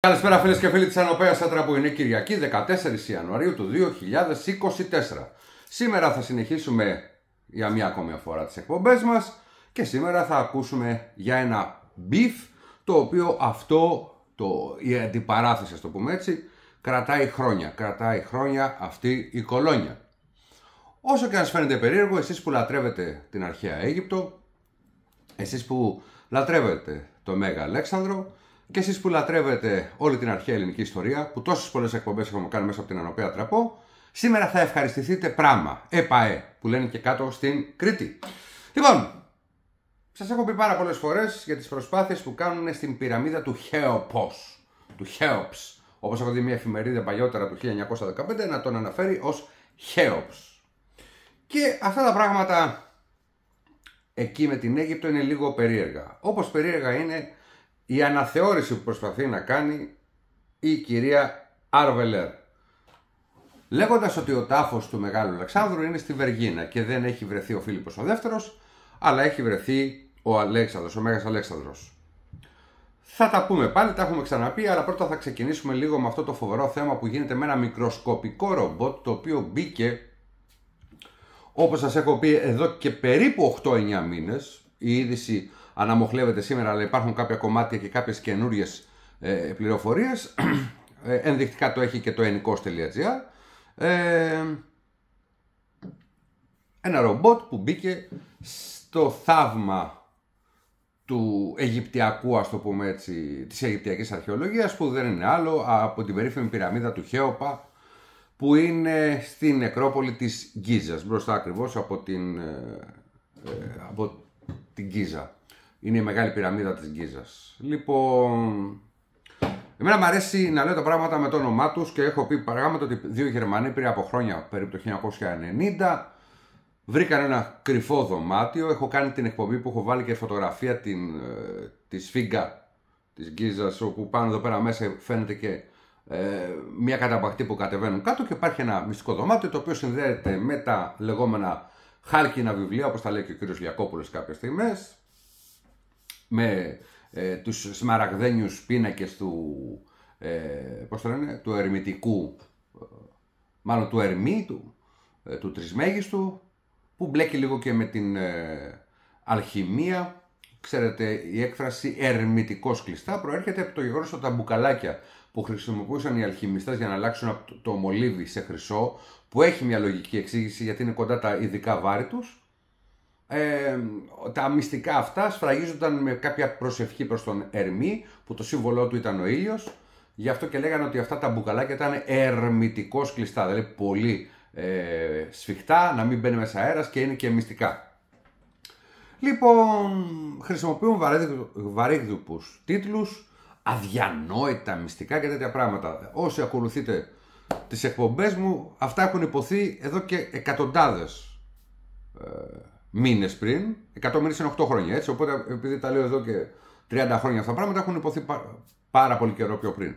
Καλησπέρα φίλες και φίλοι της Ανοπέας Άτρα που είναι Κυριακή 14 Ιανουαρίου του 2024. Σήμερα θα συνεχίσουμε για μία ακόμη φορά τις εκπομπές μας και σήμερα θα ακούσουμε για ένα beef το οποίο αυτό, το, η αντιπαράθεση ας το πούμε έτσι, κρατάει χρόνια. Κρατάει χρόνια αυτή η κολόνια. Όσο και αν σας φαίνεται περίεργο, εσείς που λατρεύετε την αρχαία Αίγυπτο, εσείς που λατρεύετε το Μέγα Αλέξανδρο, και εσείς που λατρεύετε όλη την αρχαία ελληνική ιστορία, που τόσες πολλές εκπομπές έχουμε κάνει μέσα από την Ανοπέα Τραπό, σήμερα θα ευχαριστηθείτε πράγμα. ΕΠΑΕ, που λένε και κάτω στην Κρήτη. Λοιπόν, σας έχω πει πάρα πολλές φορές για τις προσπάθειες που κάνουν στην πυραμίδα του Χέοπο. Του Χέοψ. Όπως έχω δει μια εφημερίδα παλιότερα του 1915 να τον αναφέρει ως Χέοψ. Και αυτά τα πράγματα εκεί με την Αίγυπτο είναι λίγο περίεργα. Όπως περίεργα είναι η αναθεώρηση που προσπαθεί να κάνει η κυρία Άρβελερ. Λέγοντας ότι ο τάφος του Μεγάλου Αλεξάνδρου είναι στη Βεργίνα και δεν έχει βρεθεί ο Φίλιππος ο δεύτερος, αλλά έχει βρεθεί ο Αλέξανδρος, ο Μέγας Αλέξανδρος. Θα τα πούμε πάλι, τα έχουμε ξαναπεί, αλλά πρώτα θα ξεκινήσουμε λίγο με αυτό το φοβερό θέμα που γίνεται με ένα μικροσκοπικό ρομπότ το οποίο μπήκε, όπως σας έχω πει, εδώ και περίπου 8-9 μήνες. Η είδηση αναμοχλεύεται σήμερα, αλλά υπάρχουν κάποια κομμάτια και κάποιες καινούριες ε, πληροφορίες. Ε, ενδεικτικά το έχει και το ενικός.gr. Ε, ένα ρομπότ που μπήκε στο θαύμα του Αιγυπτιακού, ας το πούμε έτσι, της Αιγυπτιακής αρχαιολογίας, που δεν είναι άλλο από την περίφημη πυραμίδα του Χέοπα, που είναι στην νεκρόπολη της Γκίζας, μπροστά ακριβώς από την, ε, από την Γκίζα. Είναι η μεγάλη πυραμίδα της Γκίζας. Λοιπόν, εμένα μου αρέσει να λέω τα πράγματα με το όνομά τους και έχω πει παράγματα ότι δύο Γερμανοί πριν από χρόνια, περίπου το 1990, βρήκαν ένα κρυφό δωμάτιο. Έχω κάνει την εκπομπή που έχω βάλει και φωτογραφία την, ε, τη σφίγγα της Γκίζας, όπου πάνω εδώ πέρα μέσα φαίνεται και ε, μια καταπακτή που κατεβαίνουν κάτω και υπάρχει ένα μυστικό δωμάτιο το οποίο συνδέεται με τα λεγόμενα χάλκινα βιβλία, όπως τα λέει και ο κύριος Λιακόπουλος κάποιες στιγμές, με ε, τους σμαραγδένιους πίνακες του, ε, πώς το λένε, του ερμητικού, ε, μάλλον του ερμή, του, ε, του τρισμέγιστου, που μπλέκει λίγο και με την ε, αλχημία. Ξέρετε, η έκφραση ερμητικός κλειστά προέρχεται από το γεγονός ότι τα μπουκαλάκια που χρησιμοποιούσαν οι αλχημιστές για να αλλάξουν το μολύβι σε χρυσό, που έχει μια λογική εξήγηση γιατί είναι κοντά τα ειδικά βάρη τους, ε, τα μυστικά αυτά σφραγίζονταν με κάποια προσευχή προς τον Ερμή που το σύμβολό του ήταν ο ήλιος. Γι' αυτό και λέγανε ότι αυτά τα μπουκαλάκια ήταν ερμητικώς κλειστά. Δηλαδή πολύ ε, σφιχτά να μην μπαίνει μέσα αέρας και είναι και μυστικά. Λοιπόν χρησιμοποιούν βαρύγδουπους τίτλους αδιανόητα μυστικά και τέτοια πράγματα. Όσοι ακολουθείτε τις εκπομπές μου αυτά έχουν υποθεί εδώ και εκατοντάδες ε, μήνες πριν. 100 μήνε είναι 8 χρόνια έτσι. Οπότε επειδή τα λέω εδώ και 30 χρόνια αυτά τα πράγματα έχουν υποθεί πάρα πολύ καιρό πιο πριν.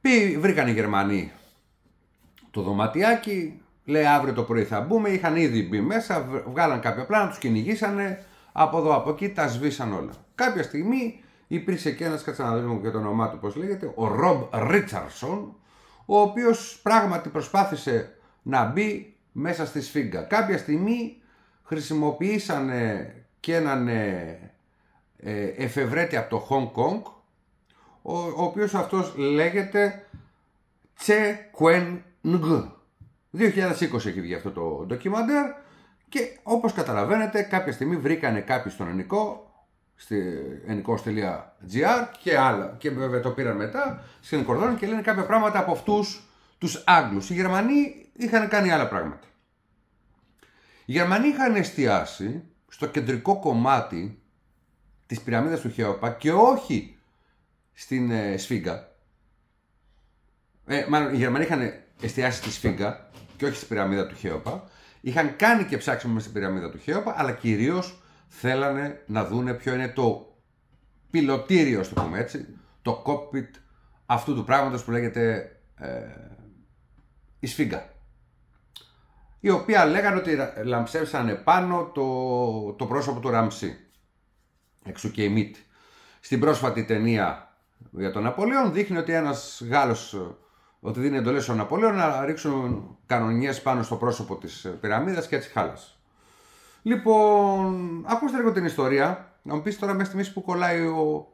Πει, βρήκαν οι Γερμανοί το δωματιάκι, λέει αύριο το πρωί θα μπούμε, είχαν ήδη μπει μέσα, βγάλαν κάποια πλάνα, τους κυνηγήσανε, από εδώ από εκεί τα σβήσαν όλα. Κάποια στιγμή υπήρξε και ένας, κάτσε να δούμε και το όνομά του πώς λέγεται, ο Ρομπ Ρίτσαρσον, ο οποίος πράγματι προσπάθησε να μπει μέσα στη σφίγγα. Κάποια στιγμή χρησιμοποιήσανε και έναν ε, ε, εφευρέτη από το Hong Kong, ο, ο οποίος αυτός λέγεται Τσε Κουέν Νγκ. 2020 έχει βγει αυτό το ντοκιμαντέρ και όπως καταλαβαίνετε κάποια στιγμή βρήκανε κάποιοι στον ενικό στη ενικός.gr και άλλα και βέβαια το πήραν μετά στην κορδόνη και λένε κάποια πράγματα από αυτούς τους Άγγλους. Οι Γερμανοί είχαν κάνει άλλα πράγματα. Οι Γερμανοί είχαν εστιάσει στο κεντρικό κομμάτι της πυραμίδας του Χέοπα και όχι στην ε, Σφίγγα. Ε, μάλλον οι Γερμανοί είχαν εστιάσει στη Σφίγγα και όχι στην πυραμίδα του Χέοπα. Είχαν κάνει και ψάξιμο μέσα στην πυραμίδα του Χέοπα, αλλά κυρίως θέλανε να δούνε ποιο είναι το πιλωτήριο, το πούμε έτσι, το cockpit αυτού του πράγματος που λέγεται ε, η Σφίγγα η οποία λέγανε ότι λαμψεύσανε πάνω το, το πρόσωπο του Ραμσί. Εξού και η μύτη. Στην πρόσφατη ταινία για τον Ναπολέον δείχνει ότι ένας Γάλλος ότι δίνει εντολές στον Ναπολέον να ρίξουν κανονιές πάνω στο πρόσωπο της πυραμίδας και έτσι χάλασε. Λοιπόν, ακούστε λίγο την ιστορία. Να μου πεις τώρα μέχρι στιγμής που κολλάει ο,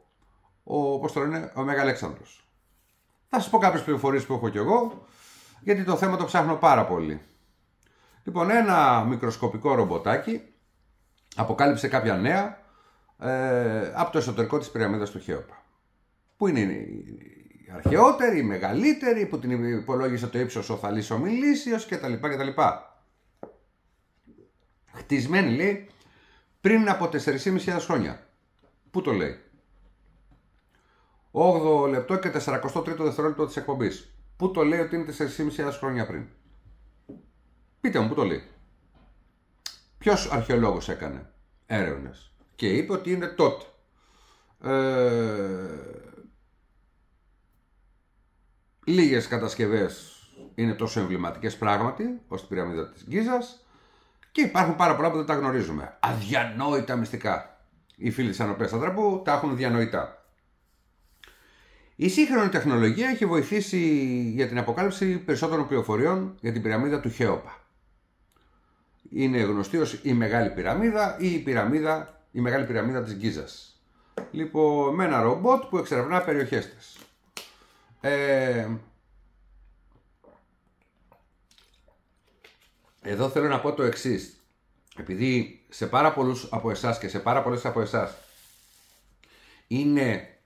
ο, πώς το λένε, ο Μεγαλέξανδρος. Θα σας πω κάποιες πληροφορίες που έχω κι εγώ, γιατί το θέμα το ψάχνω πάρα πολύ. Λοιπόν, ένα μικροσκοπικό ρομποτάκι αποκάλυψε κάποια νέα ε, από το εσωτερικό της πυραμίδας του Χέοπα. Πού είναι η αρχαιότερη, η μεγαλύτερη, που την υπολόγισε το ύψος ο Θαλής ο Μιλήσιος κτλ. κτλ. Χτισμένη λέει πριν από 4.500 χρόνια. Πού το λέει; 8 λεπτό και 43 δευτερόλεπτο της εκπομπής. Πού το λέει ότι είναι 4.500 χρόνια πριν; Πείτε μου, πού το λέει. Ποιος αρχαιολόγος έκανε έρευνες και είπε ότι είναι τότε. Ε, λίγες κατασκευές είναι τόσο εμβληματικές πράγματι, ως την πυραμίδα της Γκίζας και υπάρχουν πάρα πολλά που δεν τα γνωρίζουμε. Αδιανόητα μυστικά. Οι φίλοι της Ανωπέας Τραπού τα έχουν διανοητά. Η σύγχρονη τεχνολογία έχει βοηθήσει για την αποκάλυψη περισσότερων πληροφοριών για την πυραμίδα του Χέοπα. Είναι γνωστή ως η Μεγάλη Πυραμίδα ή η, πυραμίδα, η Μεγάλη Πυραμίδα της Γκίζας. Λοιπόν, με ένα ρομπότ που εξερευνά περιοχές της. Ε, εδώ θέλω να πω το εξής. Επειδή σε πάρα πολλούς από εσάς και σε πάρα πολλές από εσάς είναι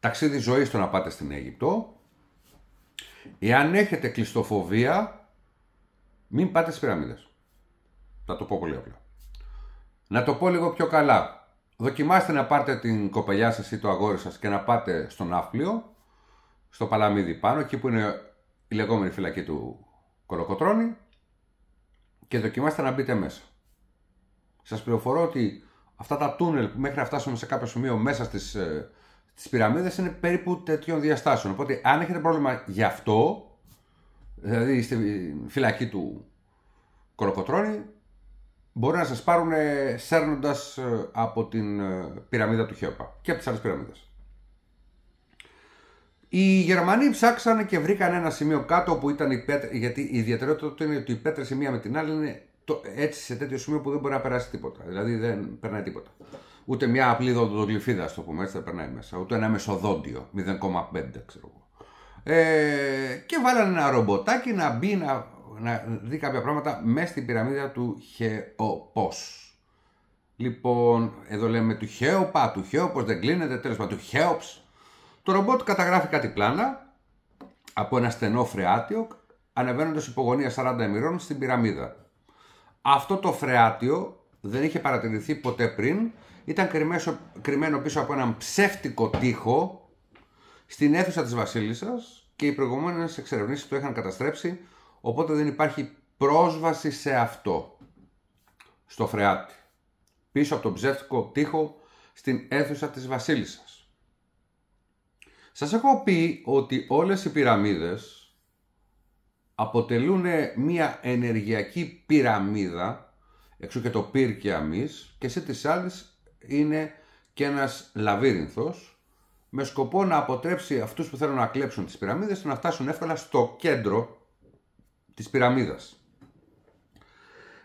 ταξίδι ζωής το να πάτε στην Αίγυπτο, εάν έχετε κλειστοφοβία, μην πάτε στις πυραμίδες. Θα το πω πολύ απλά. Να το πω λίγο πιο καλά. Δοκιμάστε να πάρετε την κοπελιά σας ή το αγόρι σας και να πάτε στο ναύπλιο, στο παλαμίδι πάνω, εκεί που είναι η λεγόμενη φυλακή του Κολοκοτρώνη και δοκιμάστε να μπείτε μέσα. Σας πληροφορώ ότι αυτά τα τούνελ που μέχρι να φτάσουμε σε κάποιο σημείο μέσα στις, ε, στις πυραμίδες είναι περίπου τέτοιων διαστάσεων. Οπότε αν έχετε πρόβλημα γι' αυτό, δηλαδή στη φυλακή του Κολοκοτρώνη, μπορεί να σας πάρουν σέρνοντας ε, από την ε, πυραμίδα του Χέοπα και από τις άλλες πυραμίδες. Οι Γερμανοί ψάξανε και βρήκαν ένα σημείο κάτω που ήταν η πέτρα, γιατί η ιδιαιτερότητα του είναι ότι οι πέτρες η μία με την άλλη είναι το, έτσι σε τέτοιο σημείο που δεν μπορεί να περάσει τίποτα. Δηλαδή δεν περνάει τίποτα. Ούτε μια απλή δοντογλυφίδα, ας το πούμε έτσι, δεν περνάει μέσα. Ούτε ένα μεσοδόντιο, 0,5 ξέρω εγώ. Ε, και βάλανε ένα ρομποτάκι να μπει να, να δει κάποια πράγματα μέσα στην πυραμίδα του Χεοπός. Λοιπόν, εδώ λέμε του Χέοπα, του Χέοπος, δεν κλείνεται, τέλος πάντων, του Χέοψ. Το ρομπότ καταγράφει κάτι πλάνα από ένα στενό φρεάτιο, ανεβαίνοντας υπογωνία 40 εμμυρών στην πυραμίδα. Αυτό το φρεάτιο δεν είχε παρατηρηθεί ποτέ πριν, ήταν κρυμμένο πίσω από έναν ψεύτικο τοίχο στην αίθουσα της βασίλισσας και οι προηγούμενες εξερευνήσεις το είχαν καταστρέψει, οπότε δεν υπάρχει πρόσβαση σε αυτό, στο φρεάτι. Πίσω από τον ψεύτικο τοίχο στην αίθουσα της βασίλισσας. Σας έχω πει ότι όλες οι πυραμίδες αποτελούν μια ενεργειακή πυραμίδα, έξω και το πυρ και αμύς, και σε τις άλλες είναι και ένας λαβύρινθος, με σκοπό να αποτρέψει αυτούς που θέλουν να κλέψουν τις πυραμίδες να φτάσουν εύκολα στο κέντρο της πυραμίδας.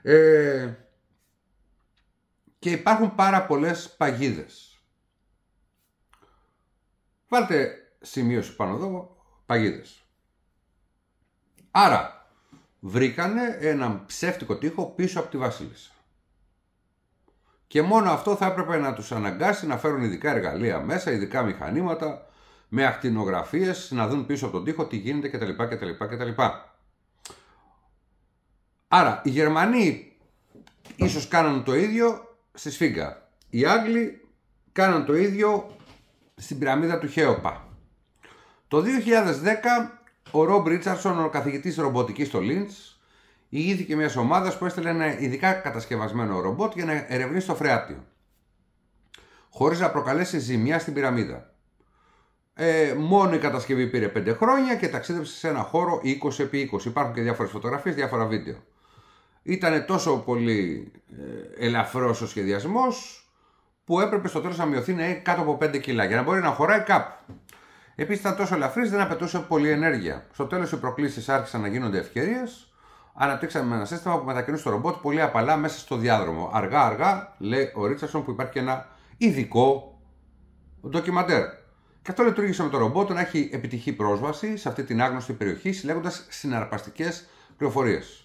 Ε, και υπάρχουν πάρα πολλές παγίδες. Βάλτε σημείωση πάνω εδώ, παγίδες. Άρα, βρήκανε έναν ψεύτικο τοίχο πίσω από τη βασίλισσα. Και μόνο αυτό θα έπρεπε να τους αναγκάσει να φέρουν ειδικά εργαλεία μέσα, ειδικά μηχανήματα, με ακτινογραφίες, να δουν πίσω από τον τοίχο τι γίνεται κτλ. κτλ, κτλ. Άρα, οι Γερμανοί ίσως κάναν το ίδιο στη Σφίγγα. Οι Άγγλοι κάναν το ίδιο στην πυραμίδα του Χέοπα. Το 2010 ο Ρομπ Ρίτσαρσον, ο καθηγητής ρομποτικής στο Lynch, ηγήθηκε μιας ομάδας που έστειλε ένα ειδικά κατασκευασμένο ρομπότ για να ερευνήσει το φρεάτιο. Χωρίς να προκαλέσει ζημιά στην πυραμίδα. Ε, μόνο η κατασκευή πήρε 5 χρόνια και ταξίδεψε σε ένα χώρο 20x20. Υπάρχουν και διάφορες φωτογραφίες, διάφορα βίντεο. Ήταν τόσο πολύ ε, ελαφρώ ο σχεδιασμός που έπρεπε στο τέλος να μειωθεί να είναι κάτω από 5 κιλά για να μπορεί να χωράει κάπου. Επίσης ήταν τόσο ελαφρύς, δεν απαιτούσε πολλή ενέργεια. Στο τέλος οι προκλήσεις άρχισαν να γίνονται ευκαιρίες. Αναπτύξαμε ένα σύστημα που μετακινούσε το ρομπότ πολύ απαλά μέσα στο διάδρομο. Αργά-αργά, λέει ο Ρίτσαρσον, που υπάρχει και ένα ειδικό ντοκιμαντέρ. Και αυτό λειτουργήσε με το ρομπότ να έχει επιτυχή πρόσβαση σε αυτή την άγνωστη περιοχή, συλλέγοντας συναρπαστικές πληροφορίες.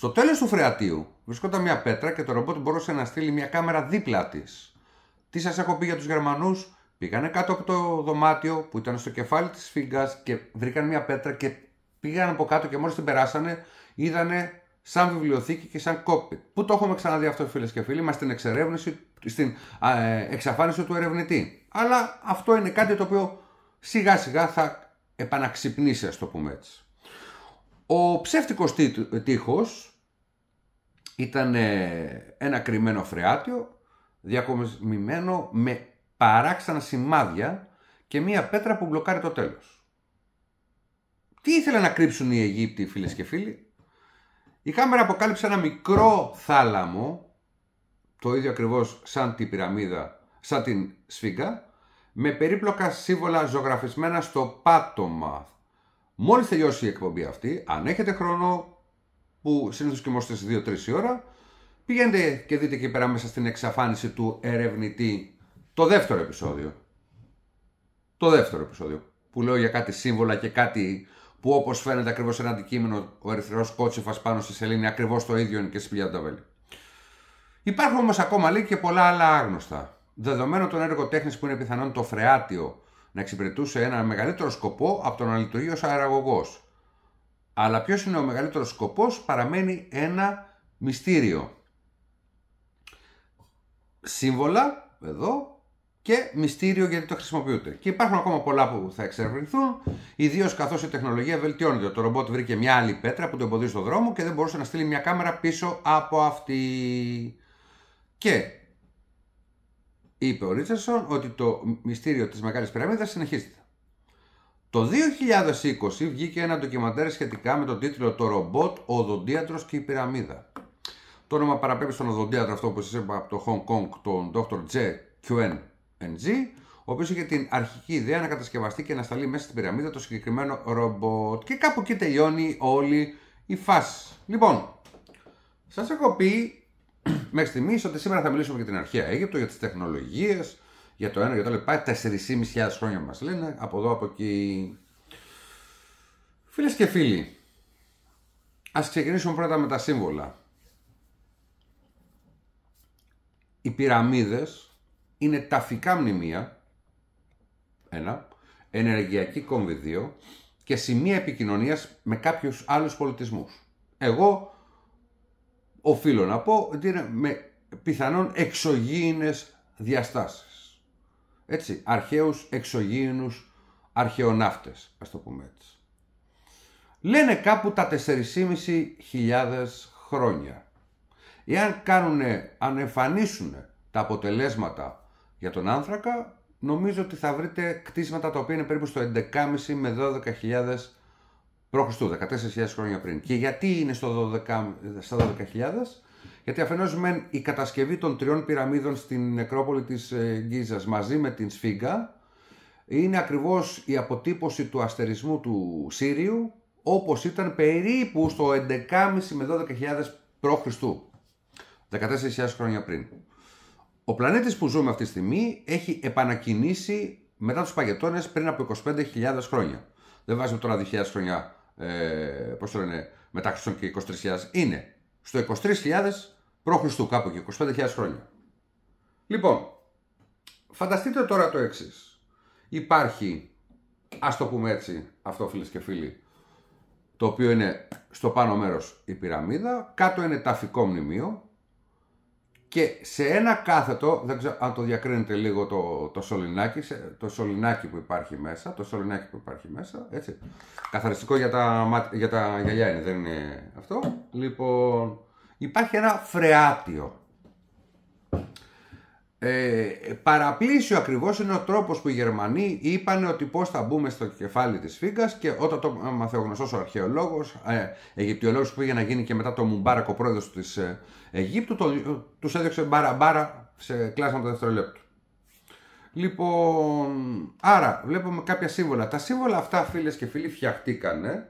Στο τέλος του φρεατίου βρισκόταν μια πέτρα και το ρομπότ μπορούσε να στείλει μια κάμερα δίπλα της. Τι σας έχω πει για τους Γερμανούς, πήγανε κάτω από το δωμάτιο που ήταν στο κεφάλι της φίγκα και βρήκαν μια πέτρα και πήγαν από κάτω και μόλις την περάσανε, είδανε σαν βιβλιοθήκη και σαν κόκπιτ. Πού το έχουμε ξαναδεί αυτό, φίλες και φίλοι, μας στην εξερεύνηση, στην ε, εξαφάνιση του ερευνητή. Αλλά αυτό είναι κάτι το οποίο σιγά σιγά θα επαναξυπνήσει, ας το πούμε έτσι. Ο ψεύτικος τείχος ήταν ένα κρυμμένο φρεάτιο διακομισμένο με παράξενα σημάδια και μία πέτρα που μπλοκάρει το τέλος. Τι ήθελε να κρύψουν οι Αιγύπτιοι φίλες και φίλοι; Η κάμερα αποκάλυψε ένα μικρό θάλαμο, το ίδιο ακριβώς σαν την πυραμίδα, σαν την σφίγγα, με περίπλοκα σύμβολα ζωγραφισμένα στο πάτωμα. Μόλις τελειώσει η εκπομπή αυτή, αν έχετε χρόνο, που συνήθως κοιμώστε στις 2-3 η ώρα, πηγαίνετε και δείτε εκεί πέρα μέσα στην εξαφάνιση του ερευνητή το δεύτερο επεισόδιο. Το δεύτερο επεισόδιο. Που λέω για κάτι σύμβολα και κάτι που όπως φαίνεται ακριβώς ένα αντικείμενο ο ερυθρός κότσεφας πάνω στη σελήνη ακριβώς το ίδιο είναι και στη σπηλιά του Υπάρχουν όμως ακόμα λέει και πολλά άλλα άγνωστα. Δεδομένου των έργο τέχνης που είναι πιθανόν το φρεάτιο να εξυπηρετούσε ένα μεγαλύτερο σκοπό από το να λειτουργεί ως αεραγωγός. Αλλά ποιος είναι ο μεγαλύτερος σκοπός παραμένει ένα μυστήριο. Σύμβολα, εδώ, και μυστήριο γιατί το χρησιμοποιούνται. Και υπάρχουν ακόμα πολλά που θα εξερευνηθούν, ιδίως καθώς η τεχνολογία βελτιώνεται. Το ρομπότ βρήκε μια άλλη πέτρα που το εμποδίζει στον δρόμο και δεν μπορούσε να στείλει μια κάμερα πίσω από αυτή. Και είπε ο Ρίτσαρσον ότι το μυστήριο της Μεγάλης Πυραμίδας συνεχίζεται. Το 2020 βγήκε ένα ντοκιμαντέρ σχετικά με τον τίτλο «Το ρομπότ, ο οδοντίατρος και η πυραμίδα». Το όνομα παραπέμπει στον οδοντίατρο αυτό που σας είπα από το Hong Kong, τον Dr. J. Quen NG, ο οποίος είχε την αρχική ιδέα να κατασκευαστεί και να σταλεί μέσα στην πυραμίδα το συγκεκριμένο ρομπότ. Και κάπου εκεί τελειώνει όλη η φάση. Λοιπόν, σας έχω πει μέχρι στιγμής ότι σήμερα θα μιλήσουμε για την αρχαία Αίγυπτο, για τις τεχνολογίες, για το ένα, για το άλλο. Πάει 4.500 χρόνια μας λένε, από εδώ, από εκεί. Φίλες και φίλοι, ας ξεκινήσουμε πρώτα με τα σύμβολα. Οι πυραμίδες είναι ταφικά μνημεία, ένα, ενεργειακή κόμβη και σημεία επικοινωνίας με κάποιους άλλους πολιτισμούς. Εγώ οφείλω να πω ότι είναι με πιθανόν εξωγήινες διαστάσεις. Έτσι, αρχαίους εξωγήινους αρχαιοναύτες, ας το πούμε έτσι. Λένε κάπου τα 4.500 χρόνια. Εάν κάνουν, αν εμφανίσουν τα αποτελέσματα για τον άνθρακα, νομίζω ότι θα βρείτε κτίσματα τα οποία είναι περίπου στο 11.500 με 12.000 π.Χ. 14.000 χρόνια πριν. Και γιατί είναι στο 12, στα 12.000, γιατί αφενός μεν η κατασκευή των τριών πυραμίδων στην νεκρόπολη της ε, Γκίζας μαζί με την Σφίγγα είναι ακριβώς η αποτύπωση του αστερισμού του Σύριου όπως ήταν περίπου στο 11.500 με 12.000 π.Χ. 14.000 χρόνια πριν. Ο πλανήτης που ζούμε αυτή τη στιγμή έχει επανακινήσει μετά τους παγετώνες πριν από 25.000 χρόνια. Δεν βάζουμε τώρα 2.000 χρόνια, ε, πώς το λένε, μετά Χριστόν και 23.000. Είναι στο 23.000 π.Χ. κάπου και 25.000 χρόνια. Λοιπόν, φανταστείτε τώρα το εξής. Υπάρχει, ας το πούμε έτσι, αυτό φίλες και φίλοι, το οποίο είναι στο πάνω μέρος η πυραμίδα, κάτω είναι ταφικό μνημείο, και σε ένα κάθετο, δεν ξέρω αν το διακρίνετε λίγο το, το σωληνάκι, το σωληνάκι που υπάρχει μέσα, το σωληνάκι που υπάρχει μέσα, έτσι. Καθαριστικό για τα, για τα γυαλιά είναι, δεν είναι αυτό. Λοιπόν, υπάρχει ένα φρεάτιο. Ε, παραπλήσιο ακριβώς είναι ο τρόπος που οι Γερμανοί είπαν ότι πώς θα μπούμε στο κεφάλι της φίγκας και όταν το έμαθε ο γνωστός ο αρχαιολόγος, ε, Αιγυπτιολόγος που πήγε να γίνει και μετά το Μουμπάρακ ο πρόεδρος της ε, Αιγύπτου, το, τους έδιωξε μπάρα μπάρα σε κλάσμα το δευτερολέπτου. Λοιπόν, άρα βλέπουμε κάποια σύμβολα. Τα σύμβολα αυτά, φίλες και φίλοι, φτιαχτήκανε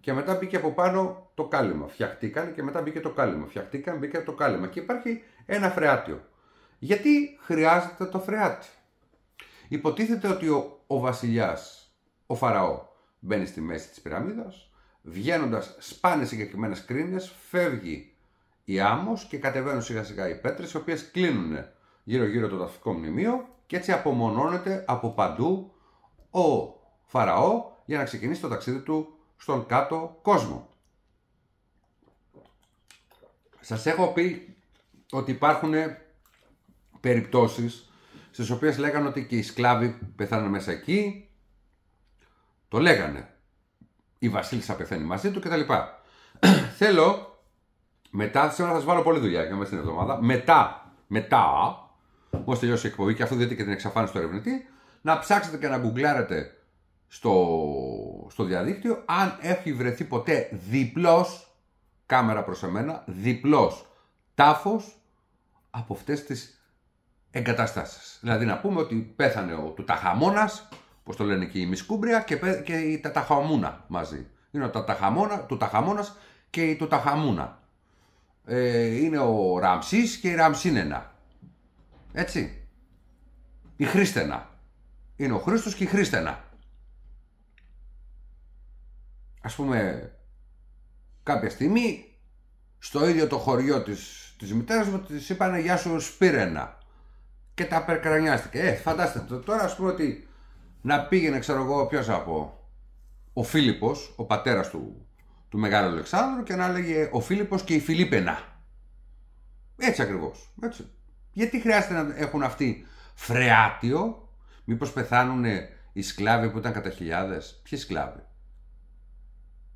και μετά μπήκε από πάνω το κάλυμα. Φτιαχτήκανε και μετά μπήκε το κάλυμα. Φτιαχτήκαν, μπήκε το κάλυμα. Και υπάρχει ένα φρεάτιο. Γιατί χρειάζεται το φρεάτι. Υποτίθεται ότι ο, ο βασιλιάς, ο Φαραώ, μπαίνει στη μέση της πυραμίδας, βγαίνοντας σπάνε συγκεκριμένες κρίνες, φεύγει η άμμος και κατεβαίνουν σιγά σιγά οι πέτρες, οι οποίες κλείνουν γύρω γύρω το ταυτικό μνημείο και έτσι απομονώνεται από παντού ο Φαραώ για να ξεκινήσει το ταξίδι του στον κάτω κόσμο. Σας έχω πει ότι υπάρχουν περιπτώσεις στις οποίες λέγανε ότι και οι σκλάβοι πεθάνουν μέσα εκεί. Το λέγανε. Η βασίλισσα πεθαίνει μαζί του κτλ. Θέλω, μετά, σήμερα θα σας βάλω πολλή δουλειά για μέσα στην εβδομάδα, μετά, μετά, μόλις τελειώσει η εκπομπή και αφού δείτε και την εξαφάνιση του ερευνητή, να ψάξετε και να γκουγκλάρετε στο, στο διαδίκτυο αν έχει βρεθεί ποτέ διπλός, κάμερα προς εμένα, διπλός τάφος από αυτές τις εγκαταστάσεις. Δηλαδή να πούμε ότι πέθανε ο Τουταχαμώνας, όπως το λένε και η Μισκούμπρια και, και η Ταταχαμούνα μαζί. Είναι ο Ταταχαμώνα, Τουταχαμώνας και η Τουταχαμούνα. Ε, είναι ο Ραμσής και η Ραμσίνενα. Έτσι. Η Χρήστενα. Είναι ο Χρήστος και η Χρήστενα. Ας πούμε, κάποια στιγμή, στο ίδιο το χωριό της, της μητέρας μου, της είπανε «Γεια σου Σπύρενα» και τα περκρανιάστηκε. Ε, φαντάστε τώρα, ας πούμε ότι να πήγαινε, ξέρω εγώ, ποιος από ο Φίλιππος, ο πατέρας του, του Μεγάλου Αλεξάνδρου και να έλεγε ο Φίλιππος και η Φιλίππενα. Έτσι ακριβώς. Έτσι. Γιατί χρειάζεται να έχουν αυτοί φρεάτιο, μήπως πεθάνουν οι σκλάβοι που ήταν κατά χιλιάδες; Ποιοι σκλάβοι;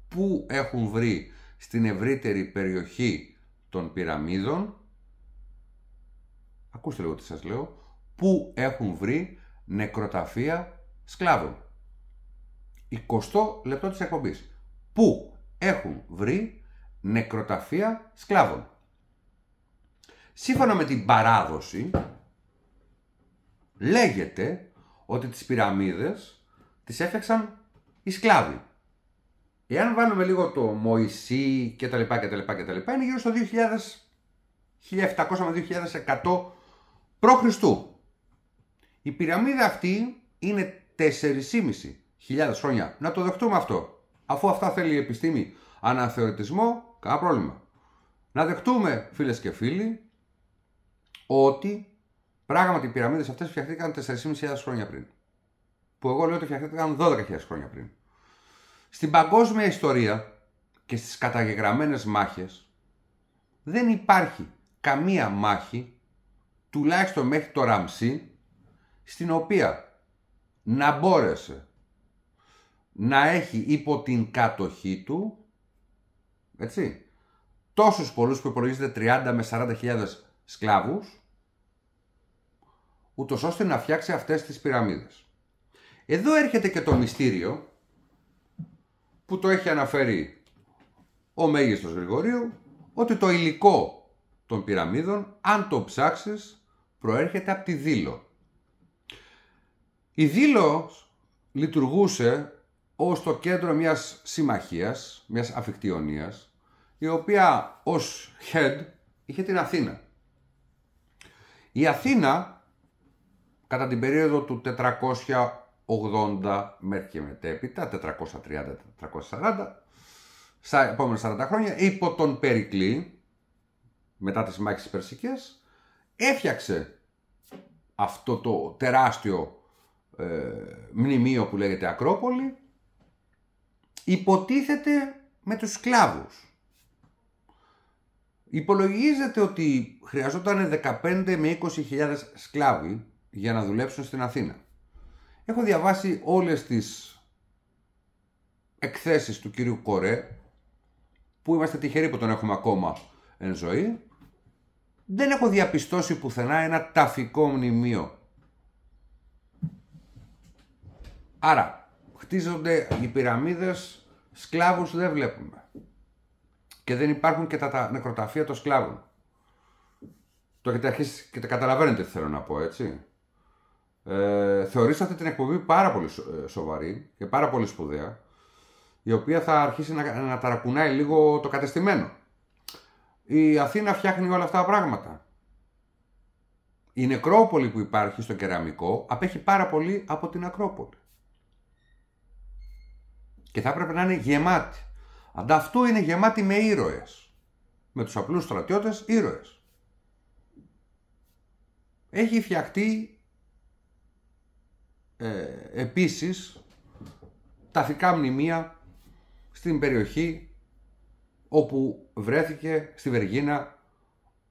Πού έχουν βρει στην ευρύτερη περιοχή των πυραμίδων ακούστε λίγο τι σας λέω, πού έχουν βρει νεκροταφεία σκλάβων. 20 λεπτό της εκπομπής. Πού έχουν βρει νεκροταφεία σκλάβων. Σύμφωνα με την παράδοση, λέγεται ότι τις πυραμίδες τις έφτιαξαν οι σκλάβοι. Εάν βάλουμε λίγο το Μωυσή και τα λοιπά και τα λοιπά και τα λοιπά, είναι γύρω στο 2000, 1700 με 2100 π.Χ. Η πυραμίδα αυτή είναι 4.500 χρόνια. Να το δεχτούμε αυτό. Αφού αυτά θέλει η επιστήμη αναθεωρητισμό, κανένα πρόβλημα. Να δεχτούμε φίλες και φίλοι ότι πράγματι οι πυραμίδες αυτές φτιαχτήκαν 4.500 χρόνια πριν. Που εγώ λέω ότι φτιαχτήκαν 12.000 χρόνια πριν. Στην παγκόσμια ιστορία και στις καταγεγραμμένες μάχες δεν υπάρχει καμία μάχη τουλάχιστον μέχρι το Ραμσί, στην οποία να μπόρεσε να έχει υπό την κατοχή του, έτσι, τόσους πολλούς που υπολογίζεται 30 με 40 σκλάβους, ούτως ώστε να φτιάξει αυτές τις πυραμίδες. Εδώ έρχεται και το μυστήριο που το έχει αναφέρει ο Μέγιστος Γρηγορίου ότι το υλικό των πυραμίδων, αν το ψάξεις, προέρχεται από τη Δήλο. Η Δήλο λειτουργούσε ως το κέντρο μιας συμμαχίας, μιας αφικτιονίας, η οποία ως head είχε την Αθήνα. Η Αθήνα, κατά την περίοδο του 480 μέχρι και μετέπειτα, 430-440, στα επόμενα 40 χρόνια, υπό τον Περικλή, μετά τις μάχες Περσικές, έφτιαξε αυτό το τεράστιο ε, μνημείο που λέγεται Ακρόπολη υποτίθεται με τους σκλάβους. Υπολογίζεται ότι χρειαζόταν 15 με 20 σκλάβοι για να δουλέψουν στην Αθήνα. Έχω διαβάσει όλες τις εκθέσεις του κύριου Κορέ που είμαστε τυχεροί που τον έχουμε ακόμα εν ζωή δεν έχω διαπιστώσει πουθενά ένα ταφικό μνημείο. Άρα, χτίζονται οι πυραμίδες, σκλάβους δεν βλέπουμε. Και δεν υπάρχουν και τα νεκροταφεία των σκλάβων. Το έχετε αρχίσει και τα καταλαβαίνετε τι θέλω να πω, έτσι. Ε, θεωρήσατε την εκπομπή πάρα πολύ ε, σοβαρή και πάρα πολύ σπουδαία, η οποία θα αρχίσει να, να ταρακουνάει λίγο το κατεστημένο. Η Αθήνα φτιάχνει όλα αυτά τα πράγματα. Η νεκρόπολη που υπάρχει στο κεραμικό απέχει πάρα πολύ από την Ακρόπολη. Και θα έπρεπε να είναι γεμάτη. Ανταυτού είναι γεμάτη με ήρωες. Με τους απλούς στρατιώτες ήρωες. Έχει φτιαχτεί ε, επίσης ταφικά μνημεία στην περιοχή όπου βρέθηκε στη Βεργίνα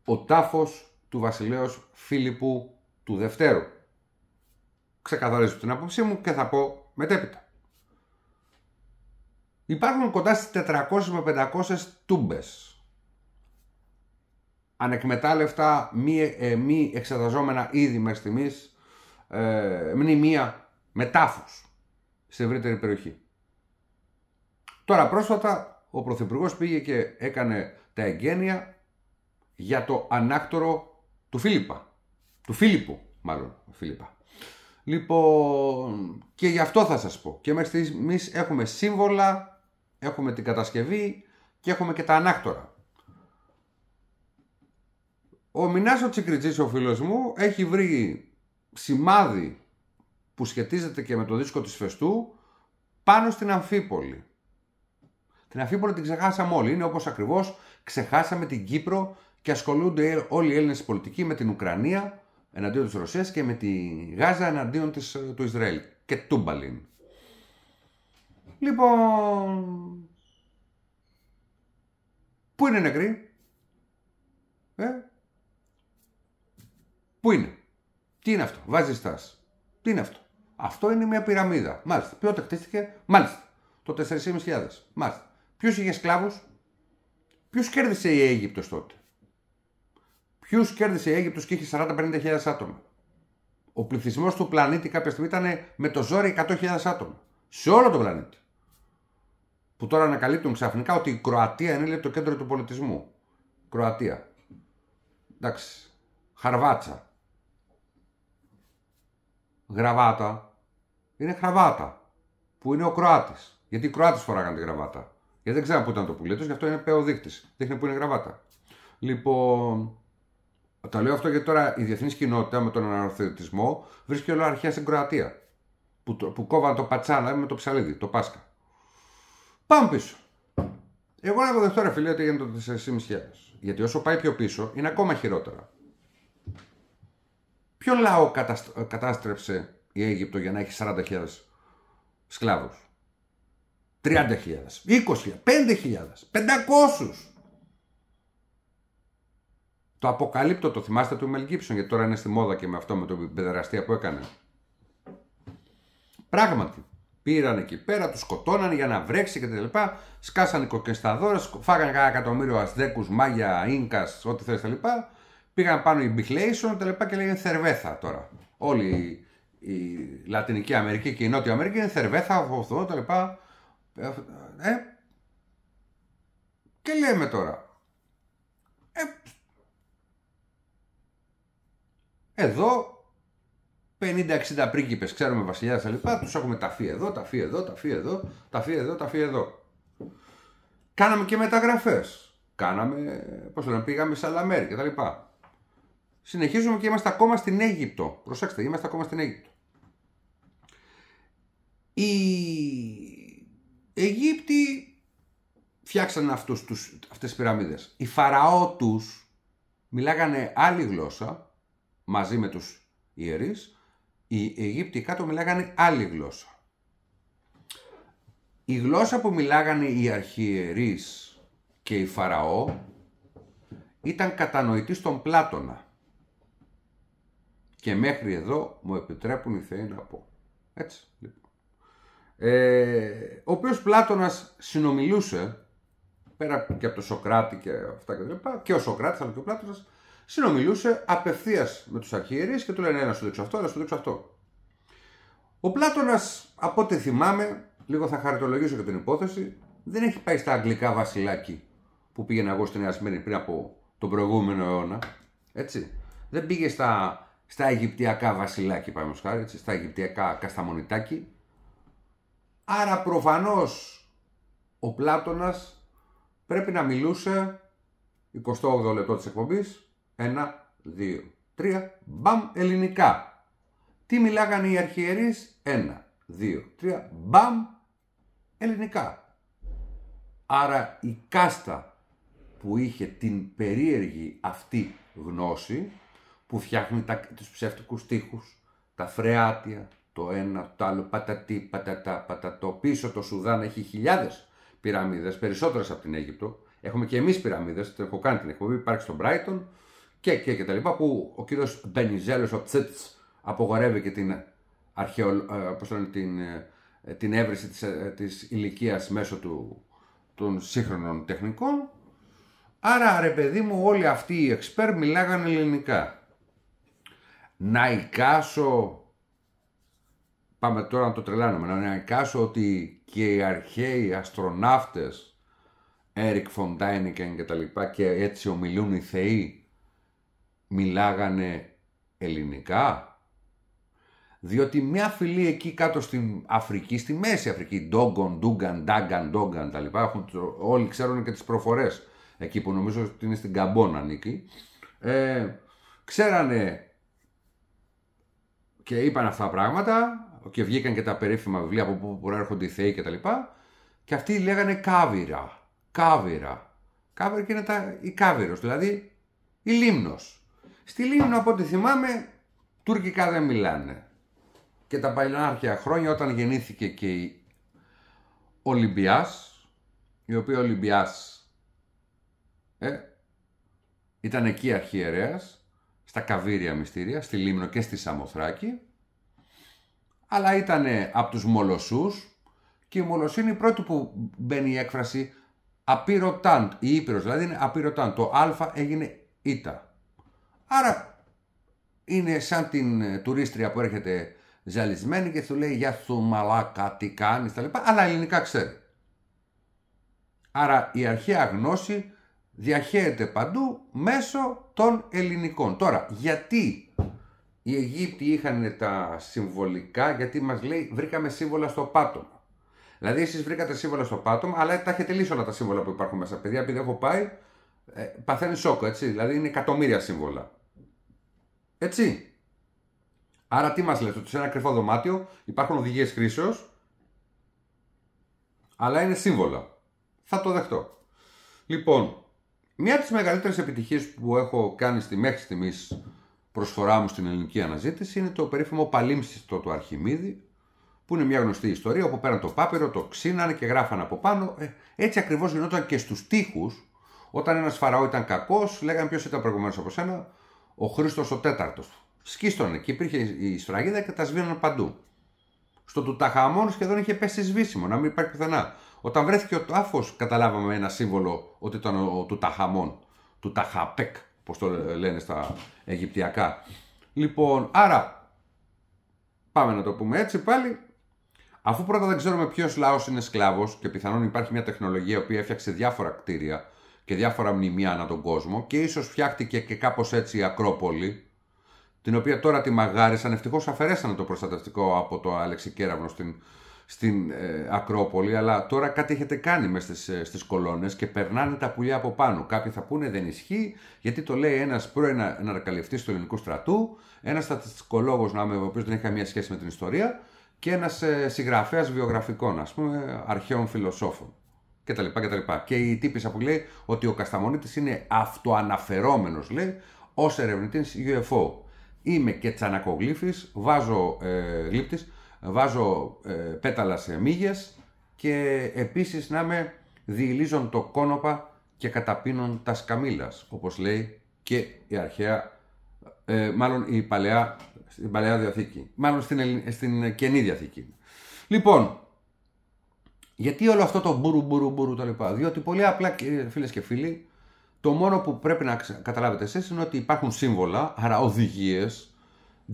ο τάφος του βασιλέως Φίλιππου του Δευτέρου. Ξεκαθαρίζω την άποψή μου και θα πω μετέπειτα. Υπάρχουν κοντά στις 400 με 500 τούμπες. Ανεκμετάλλευτα, μη, ε, μη εξεταζόμενα ήδη μέχρι στιγμής, ε, μνημεία με τάφους σε ευρύτερη περιοχή. Τώρα πρόσφατα ο Πρωθυπουργός πήγε και έκανε τα εγγένεια για το ανάκτορο του Φίλιππα. Του Φίλιππου, μάλλον. Φίλιππα. Λοιπόν, και γι' αυτό θα σας πω. Και μέχρι στιγμής έχουμε σύμβολα έχουμε την κατασκευή και έχουμε και τα ανάκτορα. Ο Μινάσο Τσικριτζής, ο φίλος μου, έχει βρει σημάδι που σχετίζεται και με το δίσκο της Φεστού πάνω στην Αμφίπολη. Την Αμφίπολη την ξεχάσαμε όλοι. Είναι όπως ακριβώς ξεχάσαμε την Κύπρο και ασχολούνται όλοι οι Έλληνες πολιτικοί με την Ουκρανία εναντίον της Ρωσίας και με τη Γάζα εναντίον της, του Ισραήλ και Τούμπαλιν. Λοιπόν, πού είναι νεκροί, ε, πού είναι, τι είναι αυτό, βάζεις στάση, τι είναι αυτό; Αυτό είναι μια πυραμίδα. Μάλιστα. Ποιο χτίστηκε, μάλιστα. Το 4.500. Μάλιστα. Ποιος είχε σκλάβου, Ποιος κέρδισε η Αίγυπτος τότε; Ποιος κέρδισε η Αίγυπτος και είχε 40-50.000 άτομα; Ο πληθυσμός του πλανήτη κάποια στιγμή ήταν με το ζόρι 100.000 άτομα. Σε όλο τον πλανήτη που τώρα ανακαλύπτουν ξαφνικά ότι η Κροατία είναι το κέντρο του πολιτισμού. Κροατία. Εντάξει. Χαρβάτσα. Γραβάτα. Είναι χραβάτα. Που είναι ο Κροάτης. Γιατί οι Κροάτες φοράγαν τη γραβάτα. Γιατί δεν ξέρω πού ήταν το πουλί τους, γι' αυτό είναι δείκτη. Δείχνει που είναι γραβάτα. Λοιπόν. Το λέω αυτό γιατί τώρα η διεθνής κοινότητα με τον αναρθρωτισμό βρίσκει όλο αρχαία στην Κροατία. Που, που κόβαν το πατσάνα με το ψαλίδι, το Πάσκα. Πάμε πίσω. Εγώ να αποδεχτώ ρε φίλε ότι έγινε το 4.500. Γιατί όσο πάει πιο πίσω είναι ακόμα χειρότερα. Ποιο λαό κατάστρεψε η Αίγυπτο για να έχει 40.000 σκλάβους; 30.000, 20.000, 5.000, 500. Το αποκαλύπτω, το θυμάστε του Μελ γιατί τώρα είναι στη μόδα και με αυτό με το παιδεραστία που έκανε. Πράγματι, Πήραν εκεί πέρα, τους σκοτώνανε για να βρέξει και τα λοιπά. Σκάσανε κοκκεσταδόρε, φάγανε κάνα εκατομμύριο αστέκου, μάγια, ίνκας, ό,τι θες τα λοιπά. Πήγαν πάνω οι Μπιχλέισον τα λοιπά και λέγανε Θερβέθα τώρα. Όλη η Λατινική Αμερική και η Νότια Αμερική είναι Θερβέθα, αυτό τα λοιπά. Ε, και λέμε τώρα. Ε, εδώ 50-60 πρίγκιπες, ξέρουμε βασιλιά τα λοιπά, τους έχουμε ταφεί εδώ, ταφεί εδώ, ταφεί εδώ, ταφεί εδώ, ταφεί εδώ. Κάναμε και μεταγραφές. Κάναμε, πώς το λένε, πήγαμε σε άλλα μέρη κτλ. Συνεχίζουμε και είμαστε ακόμα στην Αίγυπτο. Προσέξτε, είμαστε ακόμα στην Αίγυπτο. Οι Αιγύπτιοι φτιάξαν αυτούς τους, αυτές τις πυραμίδες. Οι Φαραώ τους μιλάγανε άλλη γλώσσα μαζί με τους ιερείς οι Αιγύπτιοι κάτω μιλάγανε άλλη γλώσσα. Η γλώσσα που μιλάγανε οι αρχιερείς και οι Φαραώ ήταν κατανοητή στον Πλάτωνα. Και μέχρι εδώ μου επιτρέπουν οι Θεοί να πω. Έτσι, λοιπόν. Ε, ο οποίος Πλάτωνας συνομιλούσε, πέρα και από τον Σοκράτη και αυτά και τα λοιπά, και ο Σοκράτης αλλά και ο Πλάτωνας, συνομιλούσε απευθείας με τους αρχιερείς και του λένε ένα σου δείξω αυτό, ένα σου δείξω αυτό. Ο Πλάτονα, από ό,τι θυμάμαι, λίγο θα χαρτολογήσω και την υπόθεση, δεν έχει πάει στα αγγλικά βασιλάκι που πήγαινα εγώ στην Νέα πριν από τον προηγούμενο αιώνα. Έτσι. Δεν πήγε στα στα Αιγυπτιακά βασιλάκι, πάμε χάρη, στα Αιγυπτιακά κασταμονιτάκι. Άρα προφανώς ο Πλάτωνας πρέπει να μιλούσε 28 λεπτό της εκπομπής, 1, 2, 3, μπαμ, ελληνικά. Τι μιλάγανε οι αρχιερείς, 1, 2, 3, μπαμ, ελληνικά. Άρα η κάστα που είχε την περίεργη αυτή γνώση, που φτιάχνει τα, τους ψεύτικους τείχους, τα φρεάτια, το ένα, το άλλο, πατατή, πατατά, πατατό. Πίσω το Σουδάν έχει χιλιάδες πυραμίδες, περισσότερες από την Αίγυπτο. Έχουμε και εμείς πυραμίδες, το έχω κάνει την εκπομπή, υπάρχει στο Brighton και, και, και τα λοιπά, που ο κύριος Μπενιζέλος, ο Τσίτς, απογορεύει και την, αρχαιο, ε, την, ε, την έβριση της, ε, της ηλικίας μέσω του, των σύγχρονων τεχνικών. Άρα ρε παιδί μου όλοι αυτοί οι εξπέρ μιλάγαν ελληνικά. Να εικάσω, πάμε τώρα να το τρελάνουμε, να εικάσω ότι και οι αρχαίοι αστροναύτες, Έρικ Φοντάινικεν και τα λοιπά και έτσι ομιλούν οι θεοί, μιλάγανε ελληνικά; Διότι μια φυλή εκεί κάτω στην Αφρική, στη Μέση Αφρική, Ντόγκον, Ντούγκαν, Ντάγκαν, Ντόγκαν τα λοιπά, έχουν, όλοι ξέρουν και τις προφορές, εκεί που νομίζω ότι είναι στην Καμπόνα ανήκει, ε, ξέρανε και είπαν αυτά τα πράγματα και βγήκαν και τα περίφημα βιβλία από πού προέρχονται οι θεοί και τα λοιπά και αυτοί λέγανε κάβυρα, κάβυρα. Κάβυρα και είναι τα, η κάβυρος, δηλαδή η λίμνος. Στη Λίμνο από ό,τι θυμάμαι τουρκικά δεν μιλάνε και τα παλιάρχια χρόνια όταν γεννήθηκε και η Ολυμπιάς, η οποία Ολυμπιάς ε, ήταν εκεί αρχιερέας, στα Καβύρια Μυστήρια, στη Λίμνο και στη Σαμοθράκη, αλλά ήταν από τους Μολοσσούς και η Μολοσσή είναι η πρώτη που μπαίνει η έκφραση απειρωτάν, η Ήπειρος δηλαδή είναι απειρωτάν, το α έγινε ήτα. Άρα είναι σαν την ε, τουρίστρια που έρχεται ζαλισμένη και σου λέει «Γεια σου μαλάκα, τι κάνεις» τα λοιπά, αλλά ελληνικά ξέρει. Άρα η αρχαία γνώση διαχέεται παντού μέσω των ελληνικών. Τώρα, γιατί οι Αιγύπτιοι είχαν τα συμβολικά, γιατί μας λέει βρήκαμε σύμβολα στο πάτωμα. Δηλαδή εσείς βρήκατε σύμβολα στο πάτωμα, αλλά τα έχετε λύσει όλα τα σύμβολα που υπάρχουν μέσα. Παιδιά, επειδή έχω πάει, ε, παθαίνει σόκο, έτσι. Δηλαδή είναι εκατομμύρια σύμβολα. Έτσι. Άρα τι μας λες, ότι σε ένα κρυφό δωμάτιο υπάρχουν οδηγίες χρήσεως, αλλά είναι σύμβολα. Θα το δεχτώ. Λοιπόν, μία από τις μεγαλύτερες επιτυχίες που έχω κάνει στη μέχρι στιγμής προσφορά μου στην ελληνική αναζήτηση είναι το περίφημο παλίμστιστο του Αρχιμίδη, που είναι μια γνωστή ιστορία, όπου πέραν το πάπυρο, το ξύνανε και γράφανε από πάνω. Ε, έτσι ακριβώς γινόταν και στους τοίχους, όταν ένας φαραώ ήταν κακός, λέγανε ποιος ήταν προηγουμένως από σένα, ο Χρήστος ο τέταρτος σκίστονε και υπήρχε η σφραγίδα και τα σβήναν παντού. Στο Τουταχαμών σχεδόν είχε πέσει σβήσιμο, να μην υπάρχει πουθενά. Όταν βρέθηκε ο τάφος, καταλάβαμε ένα σύμβολο ότι ήταν ο Τουταχαμών. Του Ταχαπέκ, όπω το λένε στα Αιγυπτιακά. Λοιπόν, άρα πάμε να το πούμε έτσι πάλι. Αφού πρώτα δεν ξέρουμε ποιος λαός είναι σκλάβος και πιθανόν υπάρχει μια τεχνολογία που έφτιαξε διάφορα κτίρια και διάφορα μνημεία ανά τον κόσμο και ίσως φτιάχτηκε και κάπως έτσι η Ακρόπολη την οποία τώρα τη μαγάρισαν. Ευτυχώς αφαιρέσανε το προστατευτικό από το Άλεξη Κέραυνο στην, στην ε, Ακρόπολη, αλλά τώρα κάτι έχετε κάνει μέσα στις στις ε, κολόνες και περνάνε τα πουλιά από πάνω. Κάποιοι θα πούνε δεν ισχύει, γιατί το λέει ένας πρώην αναρκαλευτή του ελληνικού στρατού, ένας στατιστικολόγος να ο οποίος δεν έχει καμία σχέση με την ιστορία, και ένας ε, συγγραφέας βιογραφικών, ας πούμε, αρχαίων φιλοσόφων κτλ. κτλ. Και η τύπησα που λέει ότι ο Κασταμονίτης είναι αυτοαναφερόμενος, λέει, ως ερευνητής UFO. Είμαι και τσανακογλύφης, βάζω ε, γλύπτης, βάζω ε, πέταλα σε μύγες και επίσης να με διηλίζον το κόνοπα και καταπίνων τα σκαμήλας, όπως λέει και η αρχαία, ε, μάλλον η παλαιά, στην παλαιά διαθήκη, μάλλον στην, στην καινή διαθήκη. Λοιπόν, γιατί όλο αυτό το μπουρου μπουρου μπουρου το λοιπά, διότι πολύ απλά φίλες και φίλοι, το μόνο που πρέπει να καταλάβετε εσείς είναι ότι υπάρχουν σύμβολα, άρα οδηγίες,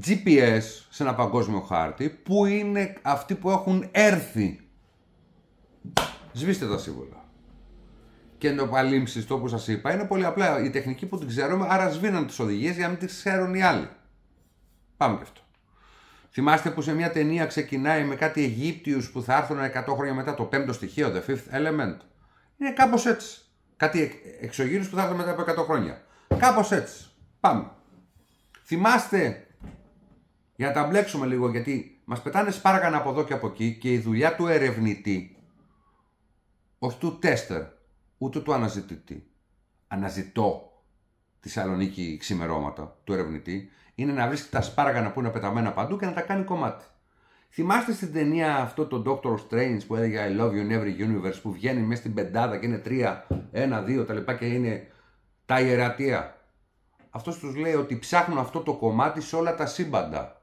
GPS σε ένα παγκόσμιο χάρτη, που είναι αυτοί που έχουν έρθει. Σβήστε τα σύμβολα. Και το παλίμψιστο όπως σας είπα είναι πολύ απλά η τεχνική που την ξέρουμε, άρα σβήναν τις οδηγίες για να μην τις ξέρουν οι άλλοι. Πάμε και αυτό. Θυμάστε που σε μια ταινία ξεκινάει με κάτι Αιγύπτιους που θα έρθουν 100 χρόνια μετά το πέμπτο στοιχείο, the fifth element. Είναι κάπως έτσι. Κάτι εξωγήινους που θα έρθουν μετά από 100 χρόνια. Κάπως έτσι. Πάμε. Θυμάστε, για να τα μπλέξουμε λίγο, γιατί μας πετάνε σπάργανα από εδώ και από εκεί και η δουλειά του ερευνητή, όχι του τέστερ, ούτε του αναζητητή. Αναζητώ τη Σαλονίκη ξημερώματα του ερευνητή, είναι να βρίσκει τα σπάργανα που είναι πεταμένα παντού και να τα κάνει κομμάτι. Θυμάστε στην ταινία αυτό το Doctor Strange που έλεγε I love you in every universe που βγαίνει μέσα στην πεντάδα και είναι τρία, ένα, δύο τα λοιπά και είναι τα ιερατεία. Αυτός τους λέει ότι ψάχνω αυτό το κομμάτι σε όλα τα σύμπαντα.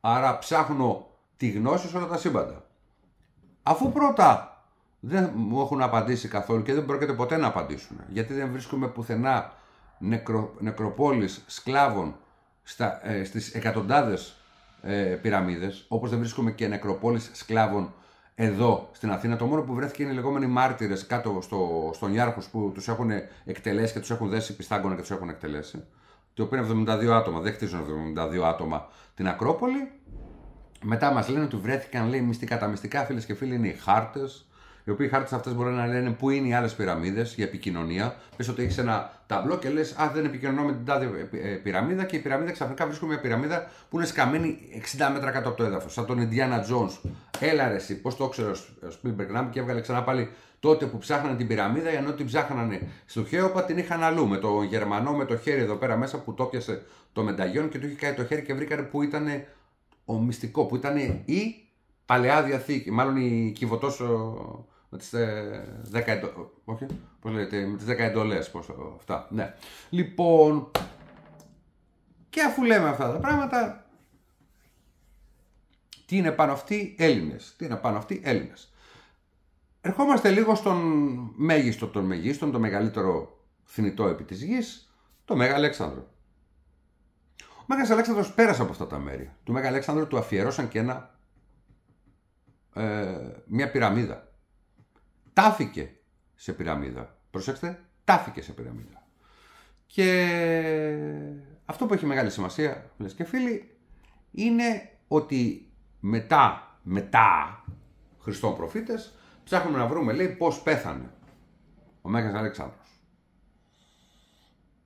Άρα ψάχνω τη γνώση σε όλα τα σύμπαντα. Αφού πρώτα δεν μου έχουν απαντήσει καθόλου και δεν πρόκειται ποτέ να απαντήσουν. Γιατί δεν βρίσκουμε πουθενά νεκρο, νεκροπόλεις σκλάβων στα, ε, στις εκατοντάδες ε, πυραμίδες, όπως δεν βρίσκουμε και νεκροπόλεις σκλάβων εδώ στην Αθήνα. Το μόνο που βρέθηκε είναι οι λεγόμενοι μάρτυρες κάτω στο, στον Ιάρχους που τους έχουν εκτελέσει και τους έχουν δέσει πιστάγκονα και τους έχουν εκτελέσει. Το οποίο είναι 72 άτομα, δεν χτίζουν 72 άτομα την Ακρόπολη. Μετά μας λένε ότι βρέθηκαν λέει μυστικά. Τα μυστικά φίλες και φίλοι είναι οι χάρτες, οι οποίοι χάρτες αυτές μπορεί να λένε πού είναι οι άλλες πυραμίδες για επικοινωνία. Πες ότι έχεις ένα ταμπλό και λες: Α, δεν επικοινωνώ με την τάδε ε, πυραμίδα και η πυραμίδα ξαφνικά βρίσκουμε μια πυραμίδα που είναι σκαμμένη 60 μέτρα κάτω από το έδαφος. Σαν τον Ιντιάνα Τζόν. Έλα ρε, εσύ, πώς το ήξερε ο Σπίλμπεργκ να και έβγαλε ξανά πάλι τότε που ψάχνανε την πυραμίδα, ενώ την ψάχνανε στο Χέοπα την είχαν αλλού. Με τον Γερμανό με το χέρι εδώ πέρα μέσα που το πιασε το μενταγιόν και του είχε κάνει το χέρι και βρήκανε που ήταν ο μυστικό, που ήταν η παλαιά διαθήκη, μάλλον η κυβωτός με τις 10 ε, εντολές, όχι, πώς λέτε, με τις 10 εντολές, πώς, αυτά, ναι. Λοιπόν, και αφού λέμε αυτά τα πράγματα, τι είναι πάνω αυτοί; Έλληνες, τι είναι πάνω αυτοί; Έλληνες. Ερχόμαστε λίγο στον μέγιστο των μεγίστων, το μεγαλύτερο θνητό επί της γης, το Μέγα Αλέξανδρο. Ο Μέγας Αλέξανδρος πέρασε από αυτά τα μέρη. Του Μέγα Αλέξανδρου του αφιερώσαν και ένα, ε, μια πυραμίδα τάφηκε σε πυραμίδα. Προσέξτε, τάφηκε σε πυραμίδα. Και αυτό που έχει μεγάλη σημασία, φίλες και φίλοι, είναι ότι μετά, μετά Χριστών προφήτες, ψάχνουμε να βρούμε, λέει, πώς πέθανε ο Μέγας Αλεξάνδρος.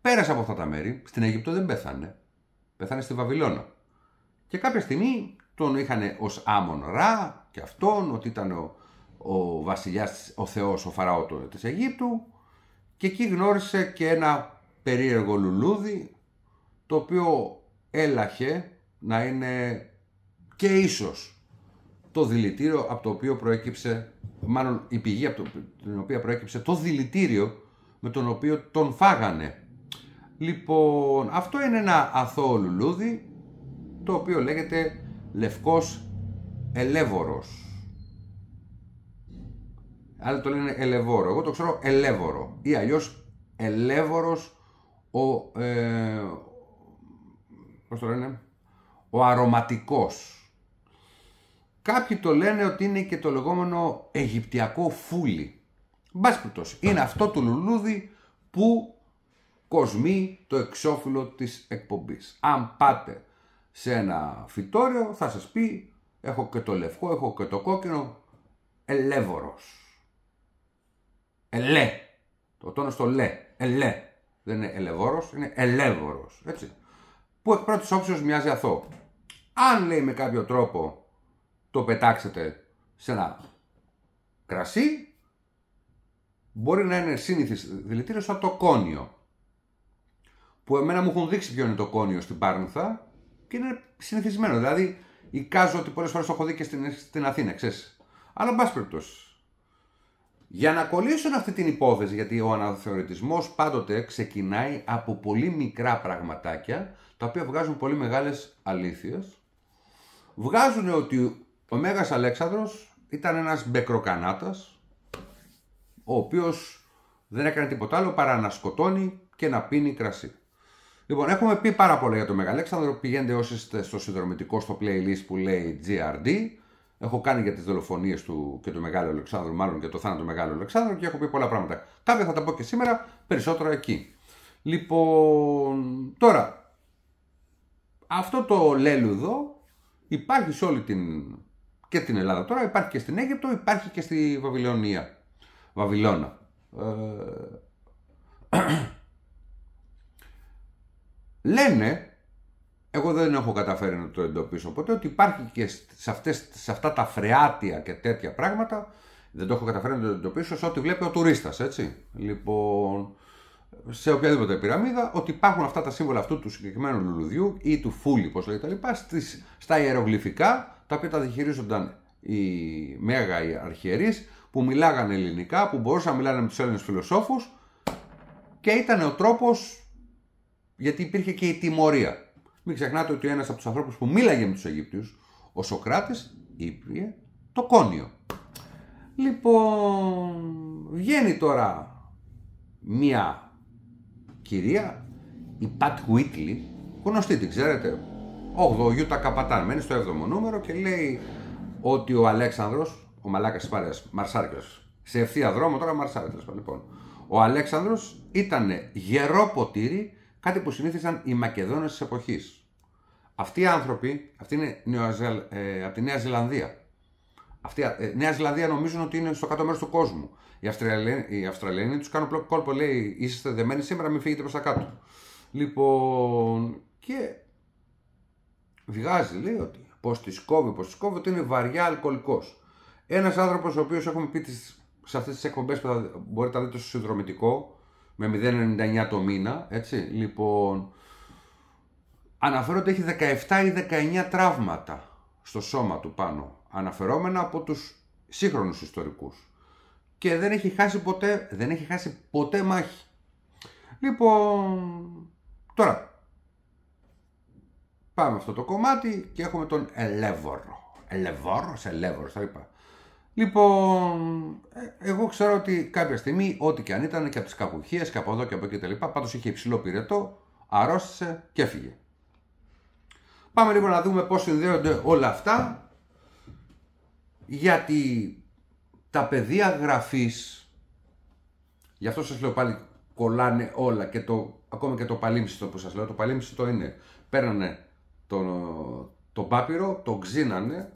Πέρασε από αυτά τα μέρη, στην Αίγυπτο δεν πέθανε, πέθανε στη Βαβυλώνα. Και κάποια στιγμή τον είχαν ως Άμον Ρα και αυτόν, ότι ήταν ο, ο βασιλιάς, ο θεός, ο Φαραώ της Αιγύπτου και εκεί γνώρισε και ένα περίεργο λουλούδι το οποίο έλαχε να είναι και ίσως το δηλητήριο από το οποίο προέκυψε, μάλλον η πηγή από την οποία προέκυψε το δηλητήριο με τον οποίο τον φάγανε. Λοιπόν, αυτό είναι ένα αθώο λουλούδι το οποίο λέγεται λευκός ελεύωρος. Άλλοι το λένε ελεβόρο. Εγώ το ξέρω ελεύωρο. Ή αλλιώς ελεύωρος ο. Ε, πώς το λένε, ο αρωματικός. Κάποιοι το λένε ότι είναι και το λεγόμενο Αιγυπτιακό φούλι. Μπάσπιτος, είναι αυτό το λουλούδι που κοσμεί το εξώφυλλο της εκπομπής. Αν πάτε σε ένα φυτόριο θα σας πει έχω και το λευκό, έχω και το κόκκινο, ελεύωρος. Ελέ. Το τόνο στο λέ. Ελέ. Δεν είναι ελεβόρο, είναι ελεύωρος. Έτσι. Που εκ πρώτης όψεως μοιάζει αθώο. Αν λέει με κάποιο τρόπο το πετάξετε σε ένα κρασί, μπορεί να είναι σύνηθις δηλητήριος σαν το κόνιο. Που εμένα μου έχουν δείξει ποιο είναι το κόνιο στην Πάρνηθα και είναι συνηθισμένο. Δηλαδή, εικάζω ότι πολλές φορές το έχω δει και στην, στην Αθήνα, ξέρεις. Αλλά, εν πάση περιπτώσει, για να κολλήσουν αυτή την υπόθεση, γιατί ο αναθεωρητισμός πάντοτε ξεκινάει από πολύ μικρά πραγματάκια, τα οποία βγάζουν πολύ μεγάλες αλήθειες, βγάζουν ότι ο Μέγας Αλέξανδρος ήταν ένας μπεκροκανάτας, ο οποίος δεν έκανε τίποτα άλλο παρά να σκοτώνει και να πίνει κρασί. Λοιπόν, έχουμε πει πάρα πολλά για τον Μέγα Αλέξανδρο. Πηγαίνετε όσοι είστε στο συνδρομητικό στο playlist που λέει GRD. Έχω κάνει για τις δολοφονίες του και του Μεγάλου Αλεξάνδρου, μάλλον και το θάνατο του Μεγάλου Αλεξάνδρου και έχω πει πολλά πράγματα. Κάποια θα τα πω και σήμερα, περισσότερο εκεί. Λοιπόν, τώρα, αυτό το λέλουδο υπάρχει σε όλη την και την Ελλάδα τώρα, υπάρχει και στην Αίγυπτο, υπάρχει και στη Βαβυλωνία. Βαβυλώνα. Ε... Λένε, εγώ δεν έχω καταφέρει να το εντοπίσω ποτέ, ότι υπάρχει και σε, αυτές, σε αυτά τα φρεάτια και τέτοια πράγματα, δεν το έχω καταφέρει να το εντοπίσω, σε ό,τι βλέπει ο τουρίστας, έτσι. Λοιπόν, σε οποιαδήποτε πυραμίδα, ότι υπάρχουν αυτά τα σύμβολα αυτού του συγκεκριμένου λουλουδιού ή του φούλη, πώς λέγεται λοιπά, στις, στα ιερογλυφικά, τα οποία τα διχειρίζονταν οι μέγα οι αρχιερείς, που μιλάγανε ελληνικά, που μπορούσαν να μιλάνε με τους Έλληνες φιλοσόφους και ήταν ο τρόπος, γιατί υπήρχε και η τιμωρία. Μην ξεχνάτε ότι ένας από τους ανθρώπους που μίλαγε με τους Αιγύπτιους, ο Σοκράτης, ήπιε το κόνιο. Λοιπόν, βγαίνει τώρα μία κυρία, η Πατ Γουίτλι, γνωστή την ξέρετε, 8ο Ιούτα Καπατάν, μένει στο 7ο νούμερο και λέει ότι ο Αλέξανδρος, ο μαλάκας της παρέας, Μαρσάρκας, σε ευθεία δρόμο τώρα Μαρσάρκας, λοιπόν, ο Αλέξανδρος ήταν γερό ποτήρι, κάτι που συνήθισαν οι Μακεδόνες της εποχής. Αυτοί οι άνθρωποι, αυτή είναι Νεοαζελ, ε, από τη Νέα Ζηλανδία. Αυτή, ε, Νέα Ζηλανδία νομίζουν ότι είναι στο κάτω μέρος του κόσμου. Οι Αυστραλιανοί, οι Αυστραλιανοί τους κάνουν κόλπο, λέει: Είσαστε δεμένοι σήμερα, μην φύγετε προς τα κάτω. Λοιπόν, και βγάζει, λέει ότι πώ τη κόβει, πώ τη κόβει, ότι είναι βαριά αλκοολικός. Ένας άνθρωπος ο οποίος έχουμε πει τις, σε αυτές τις εκπομπές που θα, μπορείτε να δείτε στο συνδρομητικό με 0,99 το μήνα, έτσι. Λοιπόν, αναφέρω έχει 17 ή 19 τραύματα στο σώμα του πάνω, αναφερόμενα από τους σύγχρονους ιστορικούς. Και δεν έχει χάσει ποτέ, δεν έχει χάσει ποτέ μάχη. Λοιπόν, τώρα, πάμε αυτό το κομμάτι και έχουμε τον Ελεύωρο. Ελεύωρο, σε Ελεύωρο, θα είπα. Λοιπόν, ε, εγώ ξέρω ότι κάποια στιγμή, ό,τι και αν ήταν και από τις κακουχίες και από εδώ και από εκεί λοιπά, Πάντως είχε υψηλό πυρετό, αρρώστησε και έφυγε. Πάμε λοιπόν να δούμε πώς συνδέονται όλα αυτά γιατί τα πεδία γραφής γι' αυτό σας λέω πάλι κολλάνε όλα και το, ακόμα και το παλίμψητο που σας λέω το παλίμψητο είναι παίρνανε το, το πάπυρο, το ξύνανε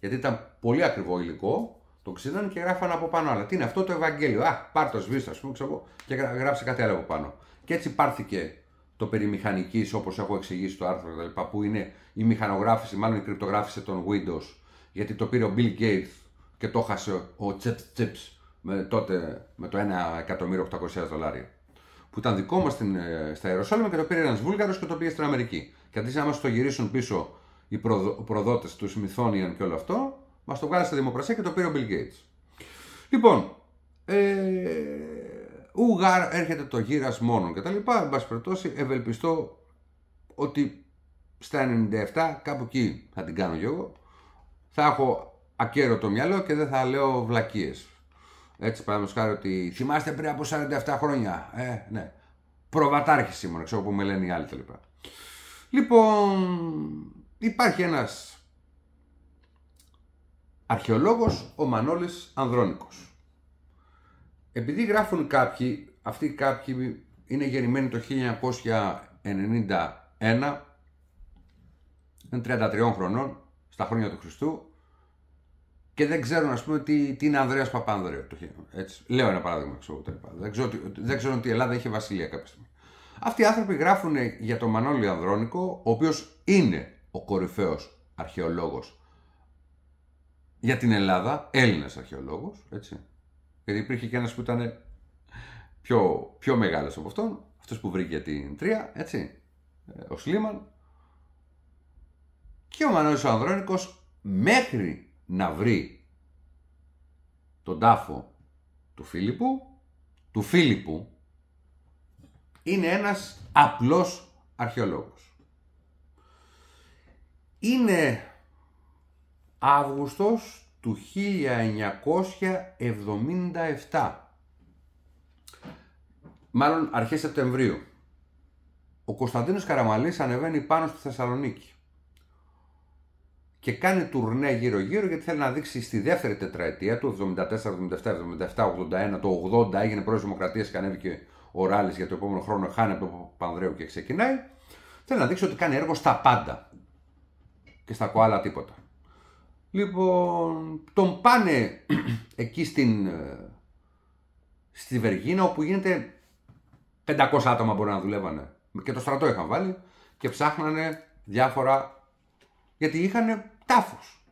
γιατί ήταν πολύ ακριβό υλικό το ξύνανε και γράφανε από πάνω άλλα. Τι είναι αυτό το Ευαγγέλιο; Α, πάρ το σβήστο, ας πούμε, ξέρω, και γράψε κάτι άλλο από πάνω. Και έτσι πάρθηκε το περί μηχανικής, όπως έχω εξηγήσει το άρθρο κτλ. που είναι η μηχανογράφηση, μάλλον η κρυπτογράφηση των Windows, γιατί το πήρε ο Bill Gates και το χάσε ο Chips Chips με, τότε με το 1.800.000 δολάρια. Που ήταν δικό μας ε, στα Ιεροσόλυμα και το πήρε ένας Βούλγαρος και το πήγε στην Αμερική. Και αντί να μας το γυρίσουν πίσω οι προδότες του Smithsonian και όλο αυτό, μας το βγάλε στη δημοκρασία και το πήρε ο Bill Gates. Λοιπόν, ε, Ουγάρ έρχεται το γύρας μόνο κτλ. Εν πάση περιπτώσει, ευελπιστώ ότι στα 97, κάπου εκεί θα την κάνω κι εγώ, θα έχω ακέρωτο μυαλό και δεν θα λέω βλακίες. Έτσι, παραδείγματος χάρη ότι θυμάστε πριν από 47 χρόνια. Ε, ναι. Προβατάρχη ήμουν, ξέρω που με λένε οι άλλοι κτλ. Λοιπόν, υπάρχει ένας αρχαιολόγος, ο Μανώλης Ανδρώνικος. Επειδή γράφουν κάποιοι, αυτοί κάποιοι είναι γεννημένοι το 1991, είναι 33 χρονών, στα χρόνια του Χριστού, και δεν ξέρουν, ας πούμε, τι, τι είναι Ανδρέας Παπάνδρεος. Έτσι. Λέω ένα παράδειγμα, ξέρω, δεν, ξέρω, δεν ξέρω ότι η Ελλάδα είχε βασιλεία κάποια στιγμή. Αυτοί οι άνθρωποι γράφουν για τον Μανώλη Ανδρώνικο, ο οποίος είναι ο κορυφαίος αρχαιολόγος για την Ελλάδα, Έλληνας αρχαιολόγος, έτσι. Γιατί υπήρχε και ένας που ήταν πιο, πιο μεγάλος από αυτόν, αυτός που βρήκε την τρία, έτσι, ε, ο Σλίμαν. Και ο Μανώλης ο Ανδρώνικος μέχρι να βρει τον τάφο του Φίλιππου, του Φίλιππου, είναι ένας απλός αρχαιολόγος. Είναι Αύγουστος του 1977. Μάλλον αρχές Σεπτεμβρίου. Ο Κωνσταντίνος Καραμαλής ανεβαίνει πάνω στη Θεσσαλονίκη και κάνει τουρνέ γύρω-γύρω γιατί θέλει να δείξει στη δεύτερη τετραετία του 74, 77, 77, 81, το 80 έγινε πρόεδρος Δημοκρατίας και ανέβηκε ο Ράλης για το επόμενο χρόνο χάνει από τον Πανδρέου και ξεκινάει Θέλει να δείξει ότι κάνει έργο στα πάντα. Και στα κοάλα τίποτα. Λοιπόν, τον πάνε εκεί στην, ε, στη Βεργίνα όπου γίνεται 500 άτομα μπορεί να δουλεύανε. Και το στρατό είχαν βάλει και ψάχνανε διάφορα γιατί είχαν τάφους.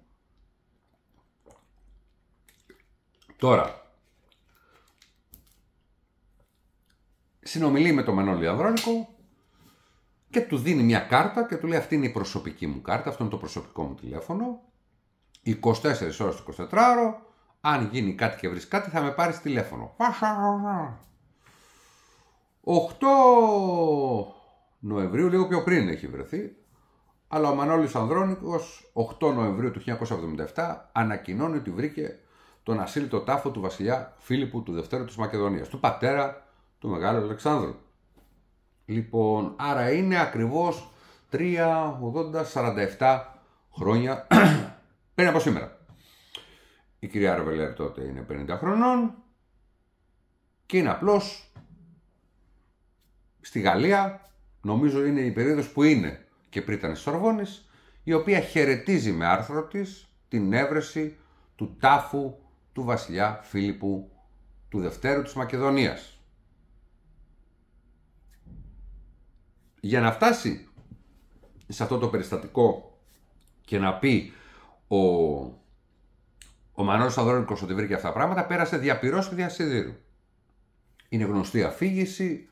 Τώρα, συνομιλεί με τον Μανώλη Ανδρώνικο και του δίνει μια κάρτα και του λέει αυτή είναι η προσωπική μου κάρτα, αυτό είναι το προσωπικό μου τηλέφωνο. 24 ώρες το 24ωρο, αν γίνει κάτι και βρεις κάτι θα με πάρεις τηλέφωνο. 8 Νοεμβρίου, λίγο πιο πριν έχει βρεθεί, αλλά ο Μανώλης Ανδρώνικος 8 Νοεμβρίου του 1977 ανακοινώνει ότι βρήκε τον ασύλλητο τάφο του βασιλιά Φίλιππου του Δευτέρου της Μακεδονίας, του πατέρα του Μεγάλου Αλεξάνδρου. Λοιπόν, άρα είναι ακριβώς 3, 80, 47 χρόνια πριν από σήμερα. Η κυρία Ρεβελέρ τότε είναι 50 χρονών και είναι απλώς στη Γαλλία, νομίζω είναι η περίοδος που είναι και πριν ήταν Σορβόνης, η οποία χαιρετίζει με άρθρο της την έβρεση του τάφου του βασιλιά Φίλιππου του Δευτέρου της Μακεδονίας. Για να φτάσει σε αυτό το περιστατικό και να πει ο, ο Μανώλης Αδρόνικος ότι βρήκε αυτά τα πράγματα, πέρασε διαπυρός και διασυδήρου. Είναι γνωστή αφήγηση.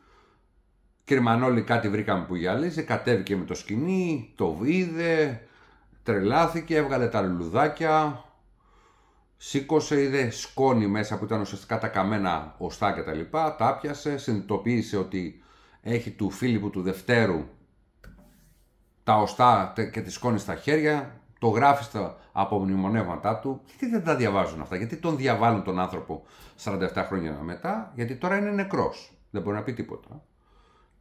Κύριε Μανώλη κάτι βρήκαμε που γυαλίζει, κατέβηκε με το σκηνή, το είδε, τρελάθηκε, έβγαλε τα λουλουδάκια, σήκωσε, είδε σκόνη μέσα που ήταν ουσιαστικά τα καμένα οστά και τα λοιπά, τα πιασε, συνειδητοποίησε ότι έχει του Φίλιππου του Δευτέρου τα οστά και τη σκόνη στα χέρια, το γράφει στα απομνημονεύματά του. Γιατί δεν τα διαβάζουν αυτά, γιατί τον διαβάλουν τον άνθρωπο 47 χρόνια μετά, γιατί τώρα είναι νεκρός, δεν μπορεί να πει τίποτα.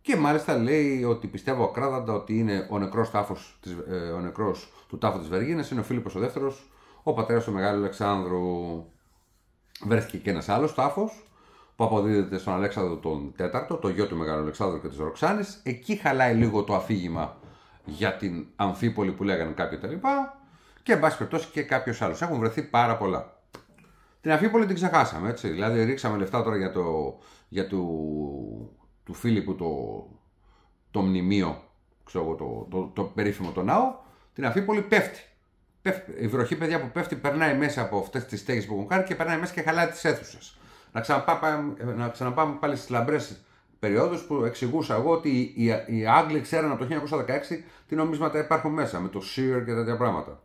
Και μάλιστα λέει ότι πιστεύω ακράδαντα ότι είναι ο νεκρός, τάφος, ε, ο νεκρός του τάφου της Βεργίνας, είναι ο Φίλιππος ο δεύτερος, ο πατέρας του Μεγάλου Αλεξάνδρου. Βρέθηκε και ένας άλλος τάφος, που αποδίδεται στον Αλέξανδρο τον Τέταρτο, το γιο του Μεγάλου Αλεξάνδρου και της Ροξάνης. Εκεί χαλάει λίγο το αφήγημα για την Αμφίπολη που λέγανε κάποιοι τα λοιπά και εν πάση περιπτώσει και κάποιος άλλος. Έχουν βρεθεί πάρα πολλά. Την Αμφίπολη την ξεχάσαμε, έτσι. Δηλαδή ρίξαμε λεφτά τώρα για το, για του, του Φίλιππου το, το μνημείο, ξέρω το, το, το, περίφημο το ναό. Την Αμφίπολη πέφτει. πέφτει. Η βροχή, παιδιά, που πέφτει περνάει μέσα από αυτές τις στέγες που έχουν κάνει και περνάει μέσα και χαλάει τις αίθουσες. Να ξαναπάμε, να ξαναπάμε πάλι στις λαμπρές περιόδους που εξηγούσα εγώ ότι οι, οι Άγγλοι ξέραν από το 1916 τι νομίσματα υπάρχουν μέσα, με το Sear και τέτοια πράγματα.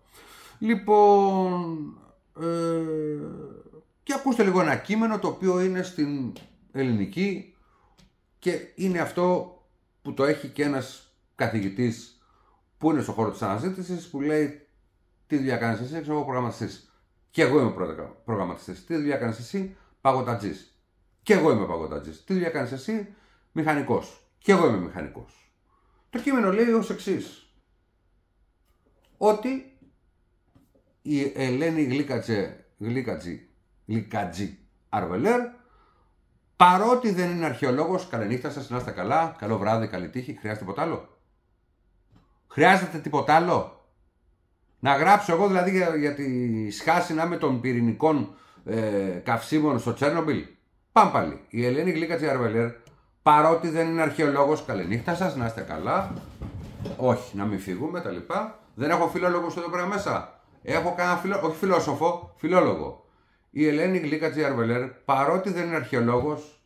Λοιπόν, ε, και ακούστε λίγο ένα κείμενο το οποίο είναι στην ελληνική και είναι αυτό που το έχει και ένας καθηγητής που είναι στον χώρο της αναζήτησης που λέει τι δουλειά κάνεις εσύ, ξέρω εγώ προγραμματιστής. Και εγώ είμαι προγραμματιστής. Τι δουλειά κάνεις εσύ, παγωτατζής. Και εγώ είμαι παγωτατζής. Τι δουλειά κάνεις εσύ, μηχανικός. Και εγώ είμαι μηχανικός. Το κείμενο λέει ως εξής. Ότι η Ελένη Γλίκατζε, Γλίκατζη, Γλίκατζη Αρβελέρ, παρότι δεν είναι αρχαιολόγος, καληνύχτα σας, να είστε καλά, καλό βράδυ, καλή τύχη, χρειάζεται τίποτα άλλο; Χρειάζεται τίποτα άλλο; Να γράψω εγώ δηλαδή για, για τη σχάση των πυρηνικών ε, καυσίμων στο Τσέρνομπιλ; Πάμε πάλι. Η Ελένη Γλίκατζη Αρβελέρ Παρότι δεν είναι αρχαιολόγος, καληνύχτα σας, να είστε καλά. Όχι, να μην φύγουμε, τα λοιπά. Δεν έχω φιλόλογος στο εδώ πέρα μέσα. Έχω κανένα φιλό... όχι φιλόσοφο, φιλόλογο. Η Ελένη Γλίκα Τζιαρβελέρ, παρότι δεν είναι αρχαιολόγος,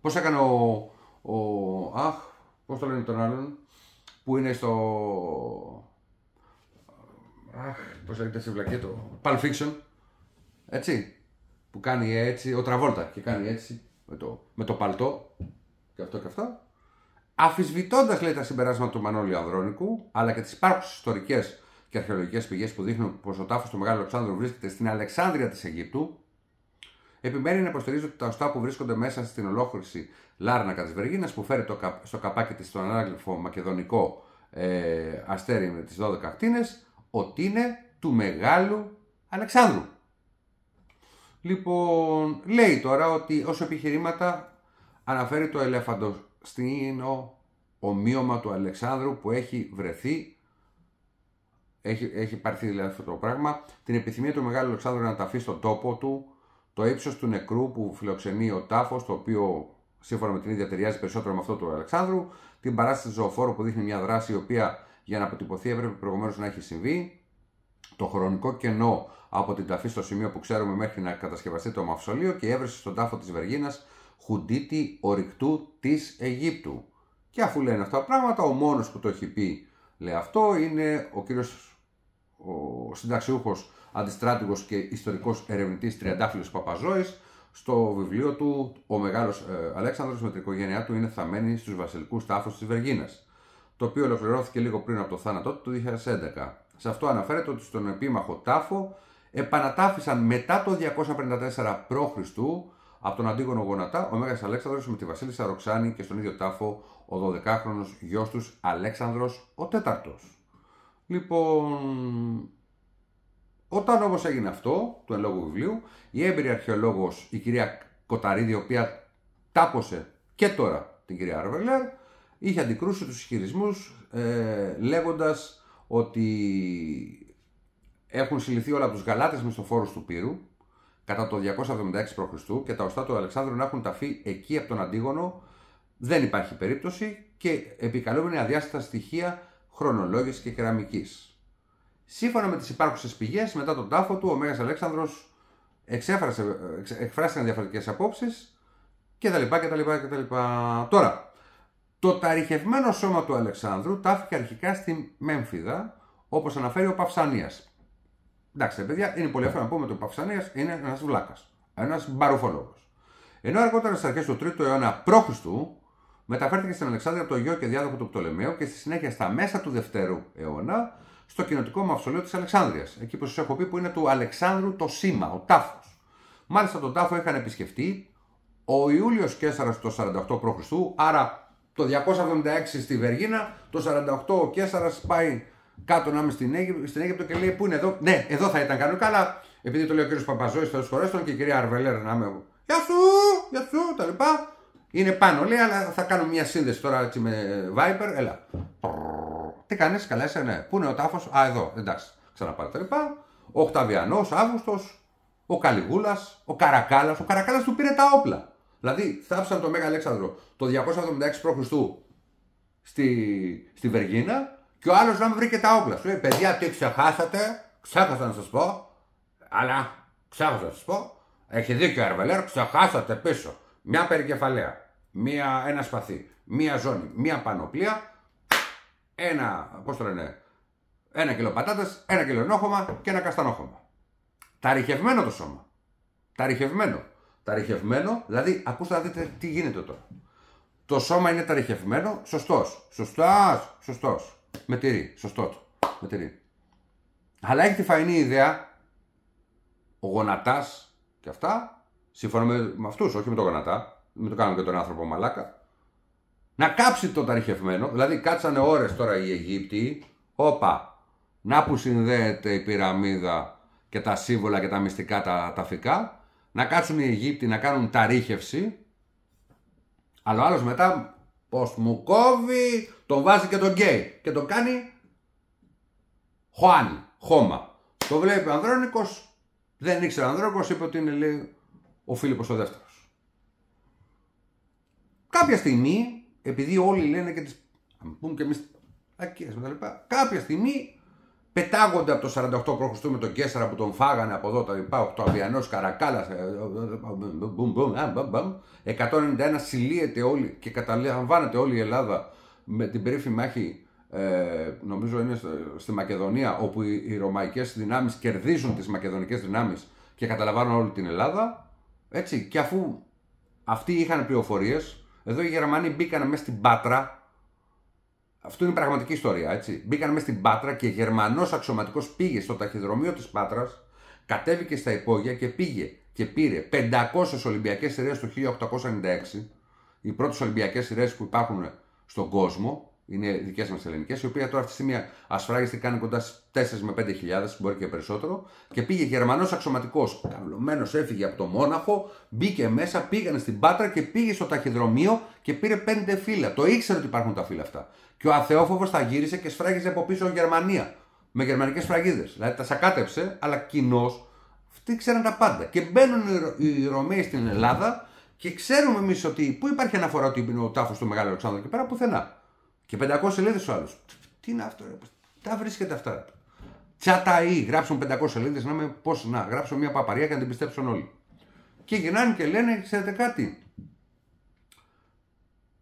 πώς έκανε ο, ο... Αχ, πώς το λένε τον άλλον, που είναι στο... Αχ, πώς λέγεται σε βλακέτο, Pulp Fiction, έτσι, που κάνει έτσι, ο Τραβόλτα και κάνει έτσι, με το, με το παλτό και αυτό και αυτό. Αφισβητώντας λέει τα συμπεράσματα του Μανώλη Ανδρώνικου, αλλά και τις υπάρχουσες ιστορικές και αρχαιολογικές πηγές που δείχνουν πως ο τάφος του Μεγάλου Αλεξάνδρου βρίσκεται στην Αλεξάνδρεια της Αιγύπτου, επιμένει να υποστηρίζει ότι τα οστά που βρίσκονται μέσα στην ολόκληρη Λάρνακα της Βεργίνας, που φέρει το, στο καπάκι της στον ανάγλυφο μακεδονικό ε, αστέρι με τις 12 ακτίνες, ότι είναι του Μεγάλου Αλεξάνδρου. Λοιπόν, λέει τώρα ότι ως επιχειρήματα αναφέρει το ελέφαντος στήνο ομοίωμα του Αλεξάνδρου που έχει βρεθεί. Έχει, έχει πάρθει δηλαδή αυτό το πράγμα, την επιθυμία του Μεγάλου Αλεξάνδρου να ταφεί στον τόπο του, το ύψος του νεκρού που φιλοξενεί ο τάφος, το οποίο σύμφωνα με την ίδια ταιριάζει περισσότερο με αυτό του Αλεξάνδρου, την παράσταση ζωοφόρου που δείχνει μια δράση η οποία για να αποτυπωθεί έπρεπε προηγουμένως να έχει συμβεί, το χρονικό κενό από την ταφή στο σημείο που ξέρουμε μέχρι να κατασκευαστεί το μαυσολείο και η έβρεση στον τάφο της Βεργίνας Χουντίτη ορυκτού της Αιγύπτου. Και αφού λένε αυτά τα πράγματα, ο μόνος που το έχει πει λέει αυτό είναι ο κύριος ο συνταξιούχος αντιστράτηγος και ιστορικός ερευνητής Τριαντάφυλλος Παπαζόης στο βιβλίο του Ο Μεγάλος ε, Αλέξανδρος με την οικογένειά του είναι θαμένη στους βασιλικούς τάφους της Βεργίνας, το οποίο ολοκληρώθηκε λίγο πριν από το θάνατό του το 2011. Σε αυτό αναφέρεται ότι στον επίμαχο τάφο επανατάφησαν μετά το 254 π.Χ. από τον Αντίγονο Γονατά ο Μέγας Αλέξανδρος με τη Βασίλισσα Ροξάνη και στον ίδιο τάφο ο 12χρονος γιος τους Αλέξανδρος ο τέταρτος. Λοιπόν, όταν όμως έγινε αυτό, του εν λόγω βιβλίου, η έμπειρη αρχαιολόγος, η κυρία Κοταρίδη, η οποία τάπωσε και τώρα την κυρία Αρβελέρ, είχε αντικρούσει τους ισχυρισμούς ε, λέγοντας ότι έχουν συλληφθεί όλα από τους γαλάτες μισθοφόρους του Πύρου κατά το 276 π.Χ. και τα οστά του Αλεξάνδρου να έχουν ταφεί εκεί από τον Αντίγονο δεν υπάρχει περίπτωση και επικαλούμενη αδιάστατα στοιχεία χρονολόγησης και κεραμικής. Σύμφωνα με τις υπάρχουσες πηγές, μετά τον τάφο του, ο Μέγας Αλέξανδρος εκφράστηκαν διαφορετικές απόψεις κτλ. κτλ, κτλ. Τώρα, το ταριχευμένο σώμα του Αλεξάνδρου τάφηκε αρχικά στη Μέμφυδα, όπως αναφέρει ο Παυσανίας. Εντάξει, παιδιά, είναι πολύ εύκολο να πούμε ότι ο Παυσανία είναι ένας βλάκας. Ένας μπαρουφολόγο. Ενώ αργότερα στις αρχές του 3ου αιώνα π.Χ μεταφέρθηκε στην Αλεξάνδρεια από το γιο και διάδοχο του Πτολεμαίου και στη συνέχεια στα μέσα του Δευτέρου αιώνα στο κοινοτικό μαυσολείο της Αλεξάνδρεια. Εκεί που σας έχω πει που είναι του Αλεξάνδρου το σήμα, ο τάφος. Μάλιστα τον τάφο είχαν επισκεφτεί ο Ιούλιος Κέσσαρα το 48 π.Χ. Άρα το 276 στη Βεργίνα, το 48 ο Κέσσαρα πάει κάτω να είμαι στην, Αίγυπτο, στην Αίγυπτο και λέει Πού είναι εδώ; Ναι, εδώ θα ήταν κανονικά, αλλά επειδή το λέει ο κ. Παπαζόης, θα του και η κυρία Αρβελέρ να είμαι. Γεια σου, γεια σου, τα λοιπά. Είναι πάνω, λέει, αλλά θα κάνω μια σύνδεση τώρα έτσι με Viper. Έλα. Τι κάνεις, καλά είσαι, ναι. Πού είναι ο τάφος, Α, εδώ, εντάξει. Ξαναπάρε τα λοιπά. Ο Οκταβιανός, Αύγουστος, ο Καλιγούλας, ο Καρακάλας. Ο Καρακάλας του πήρε τα όπλα. Δηλαδή, θάψαν το Μέγα Αλέξανδρο το 276 π.Χ. Στη, στη Βεργίνα και ο άλλος να βρήκε τα όπλα. Σου λέει, παιδιά, τι ξεχάσατε, ξέχασα να σας πω, αλλά ξέχασα να σας πω. Έχει δίκιο ο Αρβελέρ, ξεχάσατε πίσω μια περικεφαλαία, μια, ένα σπαθί, μια ζώνη, μια πανοπλία, ένα, πώς το λένε, ένα κιλό πατάτες, ένα κιλό ενόχωμα και ένα καστανόχωμα. Ταριχευμένο το σώμα. Ταριχευμένο. Ταριχευμένο, δηλαδή ακούστε να δείτε τι γίνεται τώρα. Το σώμα είναι ταριχευμένο, σωστός. Σωστός, σωστός. Με τυρί, σωστό Με τυρί. Αλλά έχει τη φαϊνή ιδέα, ο γονατάς και αυτά, σύμφωνα με, με αυτούς, όχι με τον Γονατά, μην το κάνουμε και τον άνθρωπο μαλάκα, να κάψει το ταριχευμένο, δηλαδή κάτσανε ώρες τώρα οι Αιγύπτιοι, όπα, να που συνδέεται η πυραμίδα και τα σύμβολα και τα μυστικά τα ταφικά, να κάτσουν οι Αιγύπτιοι να κάνουν ταρίχευση, αλλά ο άλλος μετά, πως μου κόβει, τον βάζει και τον γκέι και τον κάνει χωάνι, χώμα. Το βλέπει ο Ανδρώνικος, δεν ήξερε ο Ανδρώνικος, είπε ότι είναι λέει ο Φίλιππος ο δεύτερος. Κάποια στιγμή, επειδή όλοι λένε και τις, πούμε και εμείς ακίες με τα λοιπά, κάποια στιγμή πετάγονται από το 48 π.Χ. με τον Κέσσαρα που τον φάγανε από εδώ τα λοιπά, ο Αβιανός Καρακάλας, 191 συλλύεται όλη και καταλαμβάνεται όλη η Ελλάδα με την περίφημη μάχη ε, νομίζω είναι στη Μακεδονία όπου οι, οι ρωμαϊκές δυνάμεις κερδίζουν τις μακεδονικές δυνάμεις και καταλαμβάνουν όλη την Ελλάδα έτσι, και αφού αυτοί είχαν πληροφορίε, εδώ οι Γερμανοί μπήκαν μέσα στην Πάτρα. Αυτό είναι πραγματική ιστορία, έτσι. Μπήκαν μέσα στην Πάτρα και Γερμανός αξιωματικός πήγε στο ταχυδρομείο της Πάτρας, κατέβηκε στα υπόγεια και πήγε και πήρε 500 Ολυμπιακές σειρές το 1896, οι πρώτες Ολυμπιακές σειρές που υπάρχουν στον κόσμο, είναι δικές μας ελληνικές, η οποία τώρα αυτή τη στιγμή ασφράγιστη κάνει κοντά στις 4 με 5 χιλιάδες, μπορεί και περισσότερο. Και πήγε Γερμανός αξιωματικός, καυλωμένο, έφυγε από το Μόναχο, μπήκε μέσα, πήγανε στην Πάτρα και πήγε στο ταχυδρομείο και πήρε 5 φύλλα. Το ήξερε ότι υπάρχουν τα φύλλα αυτά. Και ο Αθεόφοβος θα γύρισε και σφράγιζε από πίσω Γερμανία. Με γερμανικές φραγίδες. Δηλαδή τα σακάτεψε, αλλά κοινώ αυτοί ξέραν τα πάντα. Και μπαίνουν οι Ρωμαίοι στην Ελλάδα και ξέρουμε εμείς ότι. Πού υπάρχει αναφορά ότι είναι ο τάφος του Μεγάλου Αλεξάνδρου και πέρα πουθενά. Και 500 σελίδες ο άλλος. Τι είναι αυτό, ρε. Τα βρίσκεται αυτά. Τσαταή, γράψουν 500 σελίδες να με πώς να γράψω μια παπαρία και να την πιστέψουν όλοι. Και γυρνάνε και λένε, ξέρετε κάτι;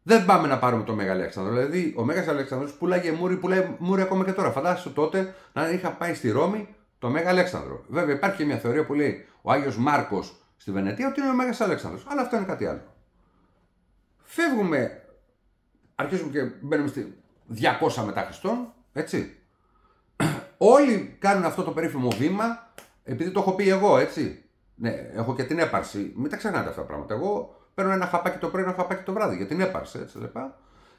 Δεν πάμε να πάρουμε το Μέγα Αλέξανδρο. Δηλαδή, ο Μέγας Αλέξανδρος πουλάγε μούρι, πουλάει μούρι ακόμα και τώρα. Φαντάζεσαι τότε να είχα πάει στη Ρώμη το Μέγα Αλέξανδρο. Βέβαια, υπάρχει και μια θεωρία που λέει ο Άγιος Μάρκος στη Βενετία ότι είναι ο Μέγας Αλέξανδρος. Αλλά αυτό είναι κάτι άλλο. Φεύγουμε αρχίζουμε και μπαίνουμε στη 200 μετά Χριστόν, έτσι. Όλοι κάνουν αυτό το περίφημο βήμα, επειδή το έχω πει εγώ, έτσι. Ναι, έχω και την έπαρση. Μην τα ξεχνάτε αυτά τα πράγματα. Εγώ παίρνω ένα χαπάκι το πρωί, ένα χαπάκι το βράδυ για την έπαρση, έτσι δεν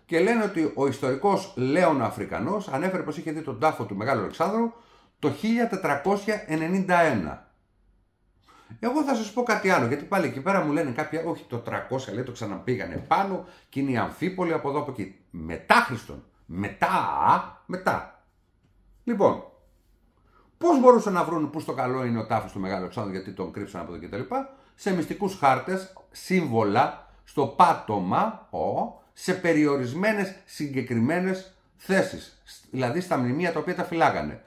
Και λένε ότι ο ιστορικός Λέων Αφρικανός ανέφερε πως είχε δει τον τάφο του Μεγάλου Αλεξάνδρου το 1491. Εγώ θα σας πω κάτι άλλο, γιατί πάλι εκεί πέρα μου λένε κάποια, όχι το 300 λέει το ξαναπήγανε πάνω και είναι η Αμφίπολη από εδώ από εκεί. Μετά Χριστόν. Μετά, μετά. Λοιπόν, πώς μπορούσαν να βρουν πού στο καλό είναι ο τάφος του Μεγάλου Αλεξάνδρου, γιατί τον κρύψαν από εδώ κτλ. Σε μυστικούς χάρτες, σύμβολα, στο πάτωμα, ο, σε περιορισμένες συγκεκριμένες θέσεις. Δηλαδή στα μνημεία τα οποία τα φυλάγανε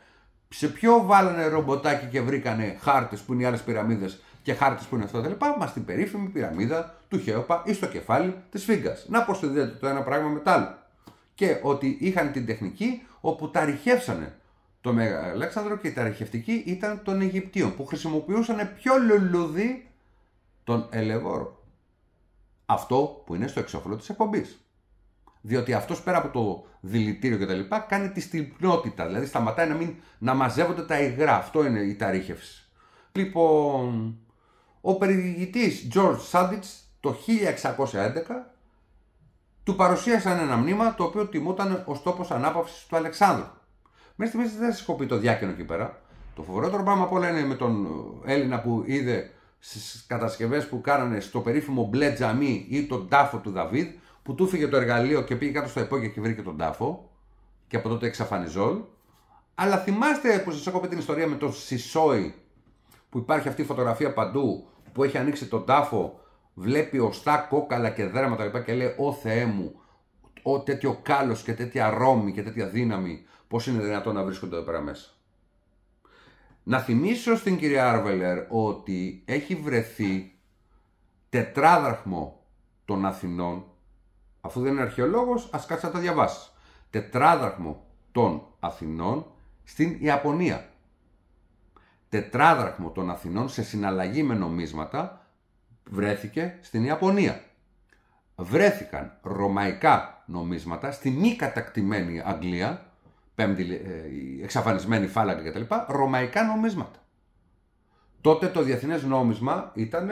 σε ποιο βάλανε ρομποτάκι και βρήκανε χάρτες που είναι οι άλλες πυραμίδες και χάρτες που είναι αυτά τα λοιπά, μα την περίφημη πυραμίδα του Χέοπα ή στο κεφάλι της Φίγκας. Να πώ συνδέεται το ένα πράγμα με το άλλο. Και ότι είχαν την τεχνική όπου τα ρηχεύσανε το Μέγα Αλέξανδρο και η ταρυχευτική ήταν των Αιγυπτίων που χρησιμοποιούσαν πιο λουλούδι τον Ελεγόρο. Αυτό που είναι στο εξώφυλλο της εκπομπής. Διότι αυτός πέρα από το δηλητήριο κτλ. κάνει τη στυπνότητα. Δηλαδή σταματάει να, μην, να μαζεύονται τα υγρά. Αυτό είναι η ταρήχευση. Λοιπόν, ο περιηγητής George Sandwich το 1611 του παρουσίασαν ένα μνήμα το οποίο τιμούταν ως τόπος ανάπαυσης του Αλεξάνδρου. Μέχρι στιγμή δεν σα έχω πει το διάκαινο εκεί πέρα. Το φοβερότερο πράγμα από όλα είναι με τον Έλληνα που είδε στις κατασκευές που κάνανε στο περίφημο μπλε τζαμί ή τον τάφο του Δαβίδ που του φύγε το εργαλείο και πήγε κάτω στο υπόγειο και βρήκε τον τάφο και από τότε εξαφανιζόλ. Αλλά θυμάστε που σας έχω πει την ιστορία με τον Σισόη που υπάρχει αυτή η φωτογραφία παντού που έχει ανοίξει τον τάφο, βλέπει οστά, κόκαλα και δέρματα λοιπά και λέει «Ω Θεέ μου, ο τέτοιο κάλος και τέτοια ρώμη και τέτοια δύναμη, πώς είναι δυνατόν να βρίσκονται εδώ πέρα μέσα». Να θυμίσω στην κυρία Άρβελερ ότι έχει βρεθεί τετράδραχμο των Αθηνών Αφού δεν είναι αρχαιολόγος, ας κάτσει να τα διαβάσεις. Τετράδραχμο των Αθηνών στην Ιαπωνία. Τετράδραχμο των Αθηνών σε συναλλαγή με νομίσματα βρέθηκε στην Ιαπωνία. Βρέθηκαν ρωμαϊκά νομίσματα στη μη κατακτημένη Αγγλία, πέμπτη ε, εξαφανισμένη φάλαγγα κτλ. Ρωμαϊκά νομίσματα. Τότε το διεθνές νόμισμα ήταν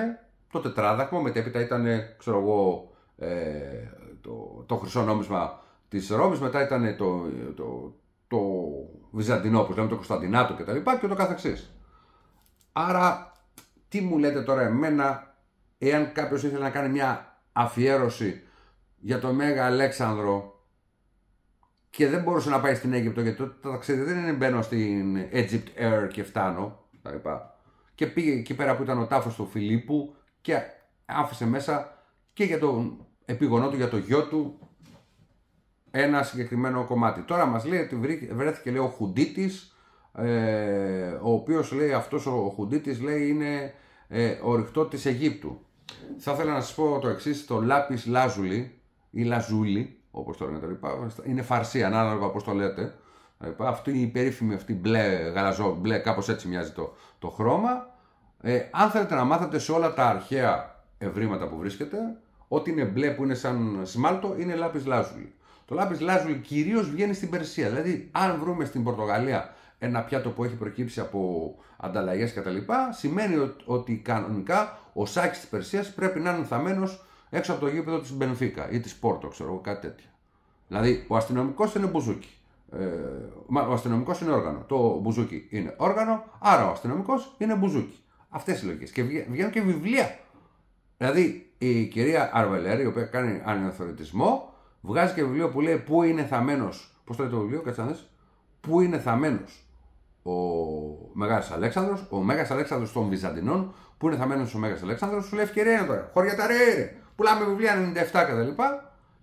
το τετράδραχμο, μετέπειτα ήταν, ξέρω εγώ, ε, το, το χρυσό νόμισμα της Ρώμης, μετά ήταν το, το, το Βυζαντινό, όπως λέμε, το Κωνσταντινάτο και τα λοιπά και το καθεξής. Άρα, τι μου λέτε τώρα εμένα, εάν κάποιος ήθελε να κάνει μια αφιέρωση για το Μέγα Αλέξανδρο και δεν μπορούσε να πάει στην Αίγυπτο γιατί τότε τα ταξίδια δεν είναι μπαίνω στην Egypt Air και φτάνω τα λοιπά. Και πήγε εκεί πέρα που ήταν ο τάφος του Φιλίππου και άφησε μέσα και για τον επίγονό του για το γιο του ένα συγκεκριμένο κομμάτι. Τώρα μας λέει ότι βρέθηκε λέει, ο Χουντίτης, ε, ο οποίος λέει αυτός ο Χουντίτης λέει είναι ε, ο ρηχτό της Αιγύπτου. Θα ήθελα να σας πω το εξής το λάπης λάζουλη ή λαζούλη, όπως το λένε λοιπά, είναι φαρσί ανάλογα πώς το λέτε. Αυτή η περίφημη αυτή μπλε, γαλαζό μπλε, κάπως έτσι μοιάζει το, το χρώμα. Ε, αν θέλετε να μάθετε σε όλα τα αρχαία ευρήματα που βρίσκεται, Ό,τι είναι μπλε που είναι σαν σμάλτο είναι λάπης λάζουλη. Το λάπης λάζουλη κυρίως βγαίνει στην Περσία. Δηλαδή, αν βρούμε στην Πορτογαλία ένα πιάτο που έχει προκύψει από ανταλλαγές κτλ., σημαίνει ότι κανονικά ο Σάκης της Περσίας πρέπει να είναι θαμένο έξω από το γήπεδο της Μπενφίκα ή της Πόρτο, ξέρω εγώ, κάτι τέτοιο. Δηλαδή, ο αστυνομικός είναι μπουζούκι. Ε, ο αστυνομικός είναι όργανο. Το μπουζούκι είναι όργανο, άρα ο αστυνομικός είναι μπουζούκι. Αυτές οι λογικές. Και βγαίνουν και βιβλία. Δηλαδή, η κυρία Αρβελέρη, η οποία κάνει ανεθωρητισμό, βγάζει και βιβλίο που λέει Πού είναι θαμένο. Πώς το λέει το βιβλίο, κάτσε να δεις. Πού είναι θαμένο ο Μέγα Αλέξανδρος, ο Μέγας Αλέξανδρος των Βυζαντινών, που είναι θαμένο ο Μέγας Αλέξανδρος, σου λέει ευκαιρία είναι τώρα. Χωριά τα ρε, πουλάμε βιβλία 97 κτλ.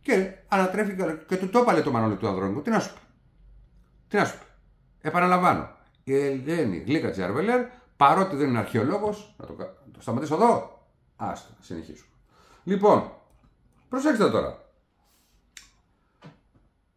Και ανατρέφει και του το έπαλε το Μανώλη του Ανδρώνικου. Τι να σου πει. Τι να σου πει. Επαναλαμβάνω. Η Ελένη Γλίκα Τζιαρβελέρ, παρότι δεν είναι αρχαιολόγος, να το, το σταματήσω εδώ. Άστα, συνεχίσουμε. Λοιπόν, προσέξτε τώρα.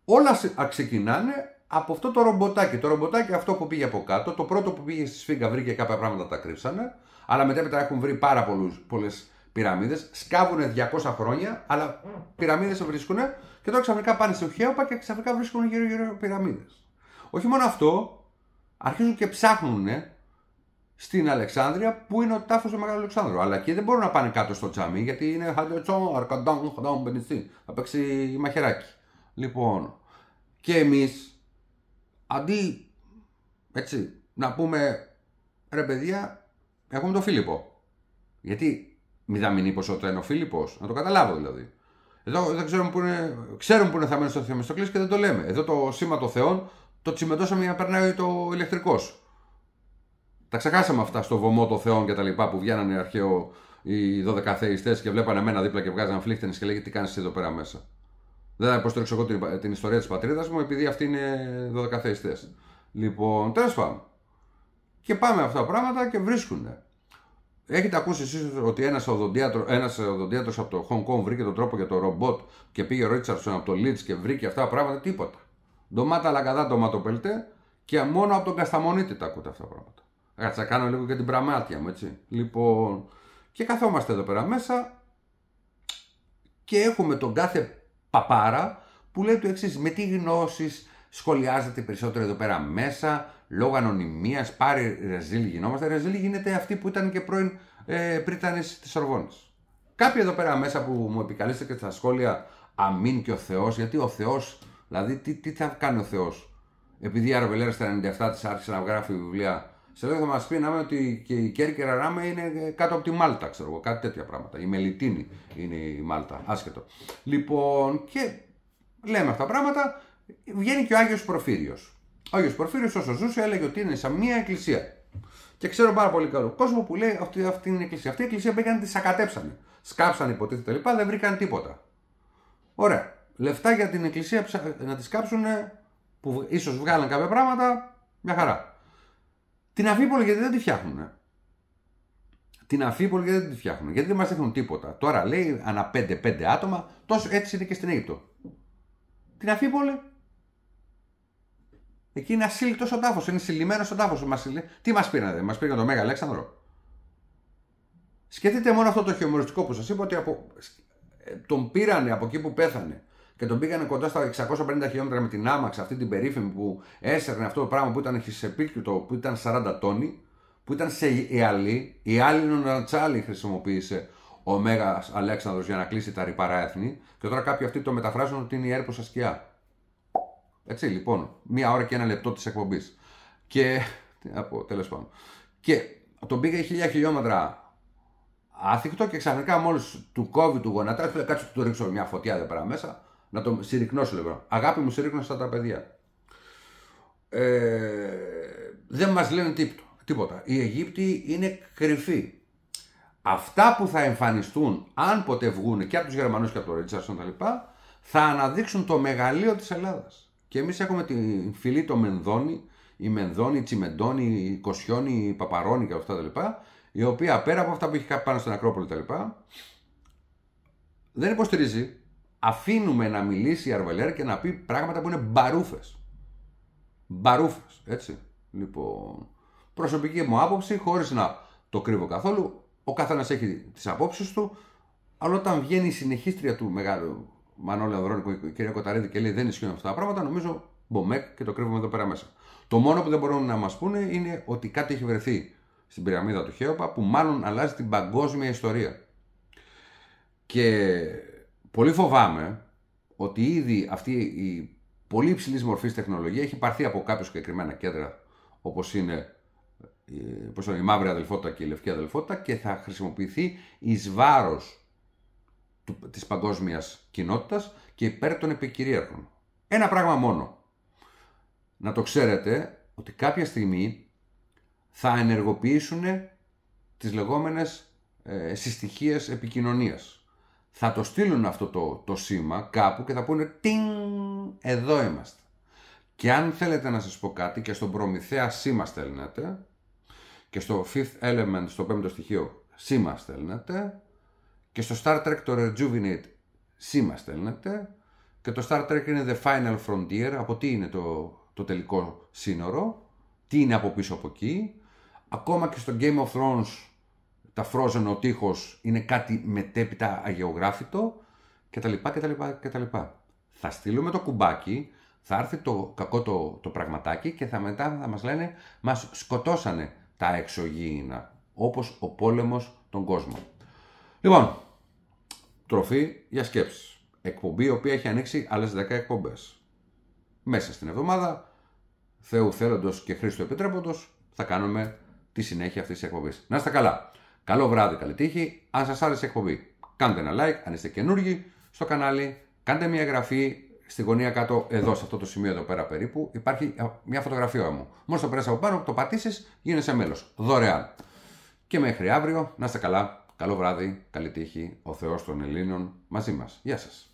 Όλα ξεκινάνε από αυτό το ρομποτάκι. Το ρομποτάκι αυτό που πήγε από κάτω, το πρώτο που πήγε στη σφίγγα βρήκε κάποια πράγματα τα κρύψανε, αλλά μετέπειτα έχουν βρει πάρα πολλές πυραμίδες. Σκάβουν 200 χρόνια, αλλά πυραμίδες βρίσκουν και τώρα ξαφνικά πάνε στο Χέοπα και ξαφνικά βρίσκουν γύρω-γύρω πυραμίδες. Όχι μόνο αυτό, αρχίζουν και ψάχνουν στην Αλεξάνδρεια που είναι ο τάφος του Μεγάλου Αλεξάνδρου. Αλλά εκεί δεν μπορούν να πάνε κάτω στο τσάμι γιατί είναι χαλιοτσό, αρκαντάν, χαντάν, μπενιστή. Θα παίξει μαχαιράκι. Λοιπόν, και εμείς αντί έτσι να πούμε ρε παιδιά, έχουμε τον Φίλιππο. Γιατί μηδαμινή ποσότητα είναι ο Φίλιππος, να το καταλάβω δηλαδή. Εδώ δεν ξέρουμε που είναι, ξέρουμε που είναι θαμένο στο Θεμιστοκλής και δεν το λέμε. Εδώ το σήμα των Θεών το τσιμεντώσαμε για να περνάει το ηλεκτρικός. Τα ξεχάσαμε αυτά στο βωμό των Θεών και τα λοιπά που βγαίνανε αρχαίο οι 12 θεϊστές και βλέπανε εμένα δίπλα και βγάζαν φλίχτενες και λέγανε τι κάνεις εδώ πέρα μέσα. Δεν θα υποστηρίξω εγώ την, την ιστορία της πατρίδας μου επειδή αυτοί είναι 12 θεϊστές. Λοιπόν, τέλος πάντων. Και πάμε αυτά τα πράγματα και βρίσκουν. Έχετε ακούσει εσείς ότι ένας οδοντίατρο ένας οδοντίατρος από το Hong Kong βρήκε τον τρόπο για το ρομπότ και πήγε ο Ρίτσαρdsον από το Leeds και βρήκε αυτά τα πράγματα, τίποτα. Ντομάτα λαγκαδά ντοματοπελτέ και μόνο από τον Κασταμονίτη τα ακούτε αυτά τα πράγματα. Κάτσα κάνω λίγο και την πραμάτια μου, έτσι. Λοιπόν, και καθόμαστε εδώ πέρα μέσα και έχουμε τον κάθε παπάρα που λέει το εξής: Με τι γνώσεις σχολιάζεται περισσότερο εδώ πέρα μέσα, λόγω ανωνυμίας, πάρει ρεζίλ γινόμαστε. Ρεζίλ γίνεται αυτή που ήταν και πρώην ε, πρίτανη της Ορβόνη. Κάποιοι εδώ πέρα μέσα που μου επικαλείστε και στα σχόλια Αμήν και ο Θεός, γιατί ο Θεός, δηλαδή τι, τι θα κάνει ο Θεός; Επειδή η Αρβελέρα στα 97 της άρχισε να γράφει βιβλία, σε λίγο θα μας πει να ότι και η Κέρκερα Ράμε είναι κάτω από τη Μάλτα, ξέρω εγώ, κάτι τέτοια πράγματα. Η Μελιτίνη είναι η Μάλτα, άσχετο. Λοιπόν, και λέμε αυτά τα πράγματα, βγαίνει και ο Άγιος Προφύριο. Ο Άγιος Προφύριο, όσο ζούσε, έλεγε ότι είναι σαν μια εκκλησία. Και ξέρω πάρα πολύ καλό κόσμο που λέει ότι αυτή είναι η εκκλησία. Αυτή η εκκλησία πήγαν τη σακατέψανε. Σκάψαν υποτίθεται λοιπά, δεν βρήκαν τίποτα. Ωραία. Λεφτά για την εκκλησία να τη κάψουν που ίσως βγάλαν κάποια πράγματα, μια χαρά. Την Αφίπολη γιατί δεν τη φτιάχνουν. Την Αφίπολη γιατί δεν τη φτιάχνουν. Γιατί δεν μας δείχνουν τίποτα. Τώρα λέει ανά 5-5 άτομα, τόσο έτσι είναι και στην Αίγυπτο. Την Αφίπολη. Εκεί είναι ασύλληπτο ο τάφος, είναι συλλημένο ο τάφος. Τι μας πήρανε, μας πήραν το Μέγα Αλέξανδρο; Σκεφτείτε μόνο αυτό το χιομοριστικό που σας είπα ότι από... τον πήρανε από εκεί που πέθανε και τον πήγανε κοντά στα 650 χιλιόμετρα με την άμαξ, αυτή την περίφημη που έσαιρνε αυτό το πράγμα που ήταν σε που ήταν 40 τόνοι, που ήταν σε ιαλή. Η άλλη Νονατσάλη χρησιμοποίησε ο Μέγας Αλέξανδρος για να κλείσει τα ρηπαρά έθνη και τώρα κάποιοι αυτοί το μεταφράζουν ότι είναι η έρπος σκιά. Έτσι λοιπόν, μία ώρα και ένα λεπτό της εκπομπής. Και. Τι να πω, τέλος πάντων. Και τον πήγε χίλια χιλιόμετρα άθικτο και ξαφνικά μόλις του κόβει του γονατά, του κάτσε του ρίξω μια φωτιά εδώ πέρα μέσα να το συρρυκνώσω λίγο. Αγάπη μου συρρυκνώσα τα παιδιά. Ε, δεν μας λένε τίποτα. Οι Αιγύπτιοι είναι κρυφοί. Αυτά που θα εμφανιστούν, αν ποτέ βγουν και από τους Γερμανούς και από τον Ρίτσαρσον τα λοιπά, θα αναδείξουν το μεγαλείο της Ελλάδας. Και εμείς έχουμε τη φυλή το Μενδόνη, η Μενδόνη, η Τσιμεντόνη, η Κοσιόνη, η Παπαρόνη και αυτά τα λοιπά, η οποία πέρα από αυτά που έχει πάνω στην Ακρόπολη τα λοιπά, δεν υποστηρίζει αφήνουμε να μιλήσει η Αρβελέρ και να πει πράγματα που είναι μπαρούφες. Μπαρούφες, έτσι. Λοιπόν, προσωπική μου άποψη, χωρίς να το κρύβω καθόλου, ο καθένας έχει τις απόψεις του, αλλά όταν βγαίνει η συνεχίστρια του μεγάλου Μανώλη Ανδρώνικου, η κυρία Κοταρίδη και λέει δεν ισχύουν αυτά τα πράγματα, νομίζω μπομέκ και το κρύβουμε εδώ πέρα μέσα. Το μόνο που δεν μπορούν να μας πούνε είναι ότι κάτι έχει βρεθεί στην πυραμίδα του Χέοπα που μάλλον αλλάζει την παγκόσμια ιστορία. Και πολύ φοβάμαι ότι ήδη αυτή η πολύ υψηλής μορφής τεχνολογία έχει πάρθει από κάποια συγκεκριμένα κέντρα όπως είναι πώς είναι, η μαύρη αδελφότητα και η λευκή αδελφότητα και θα χρησιμοποιηθεί εις βάρος του, της παγκόσμιας κοινότητας και υπέρ των επικυρίαρχων. Ένα πράγμα μόνο. Να το ξέρετε ότι κάποια στιγμή θα ενεργοποιήσουν τις λεγόμενες ε, συστοιχίες επικοινωνίας. Θα το στείλουν αυτό το, το σήμα κάπου και θα πούνε «Τιν, εδώ είμαστε». Και αν θέλετε να σας πω κάτι και στον Προμηθέα σήμα στέλνετε και στο Fifth Element, στο πέμπτο στοιχείο, σήμα στέλνετε και στο Star Trek το Rejuvenate σήμα στέλνετε και το Star Trek είναι The Final Frontier, από τι είναι το, το τελικό σύνορο, τι είναι από πίσω από εκεί. Ακόμα και στο Game of Thrones τα Frozen ο τείχος είναι κάτι μετέπειτα αγεωγράφητο κτλ. κτλ, κτλ. Θα στείλουμε το κουμπάκι, θα έρθει το κακό το, το πραγματάκι και θα μετά θα μας λένε μας σκοτώσανε τα εξωγήινα, όπως ο πόλεμος των κόσμων. Λοιπόν, τροφή για σκέψεις. Εκπομπή η οποία έχει ανοίξει άλλες 10 εκπομπές. Μέσα στην εβδομάδα, Θεού θέλοντος και Χρήστο επιτρέποντος, θα κάνουμε τη συνέχεια αυτής της εκπομπής. Να είστε καλά. Καλό βράδυ, καλή τύχη. Αν σας άρεσε η εκπομπή, κάντε ένα like, αν είστε καινούργοι στο κανάλι, κάντε μια εγγραφή στη γωνία κάτω, εδώ σε αυτό το σημείο εδώ πέρα περίπου, υπάρχει μια φωτογραφία μου. Μόλις το περάσει από πάνω, το πατήσεις, γίνεσαι μέλος. Δωρεάν. Και μέχρι αύριο, να είστε καλά. Καλό βράδυ, καλή τύχη, ο Θεός των Ελλήνων μαζί μας. Γεια σας.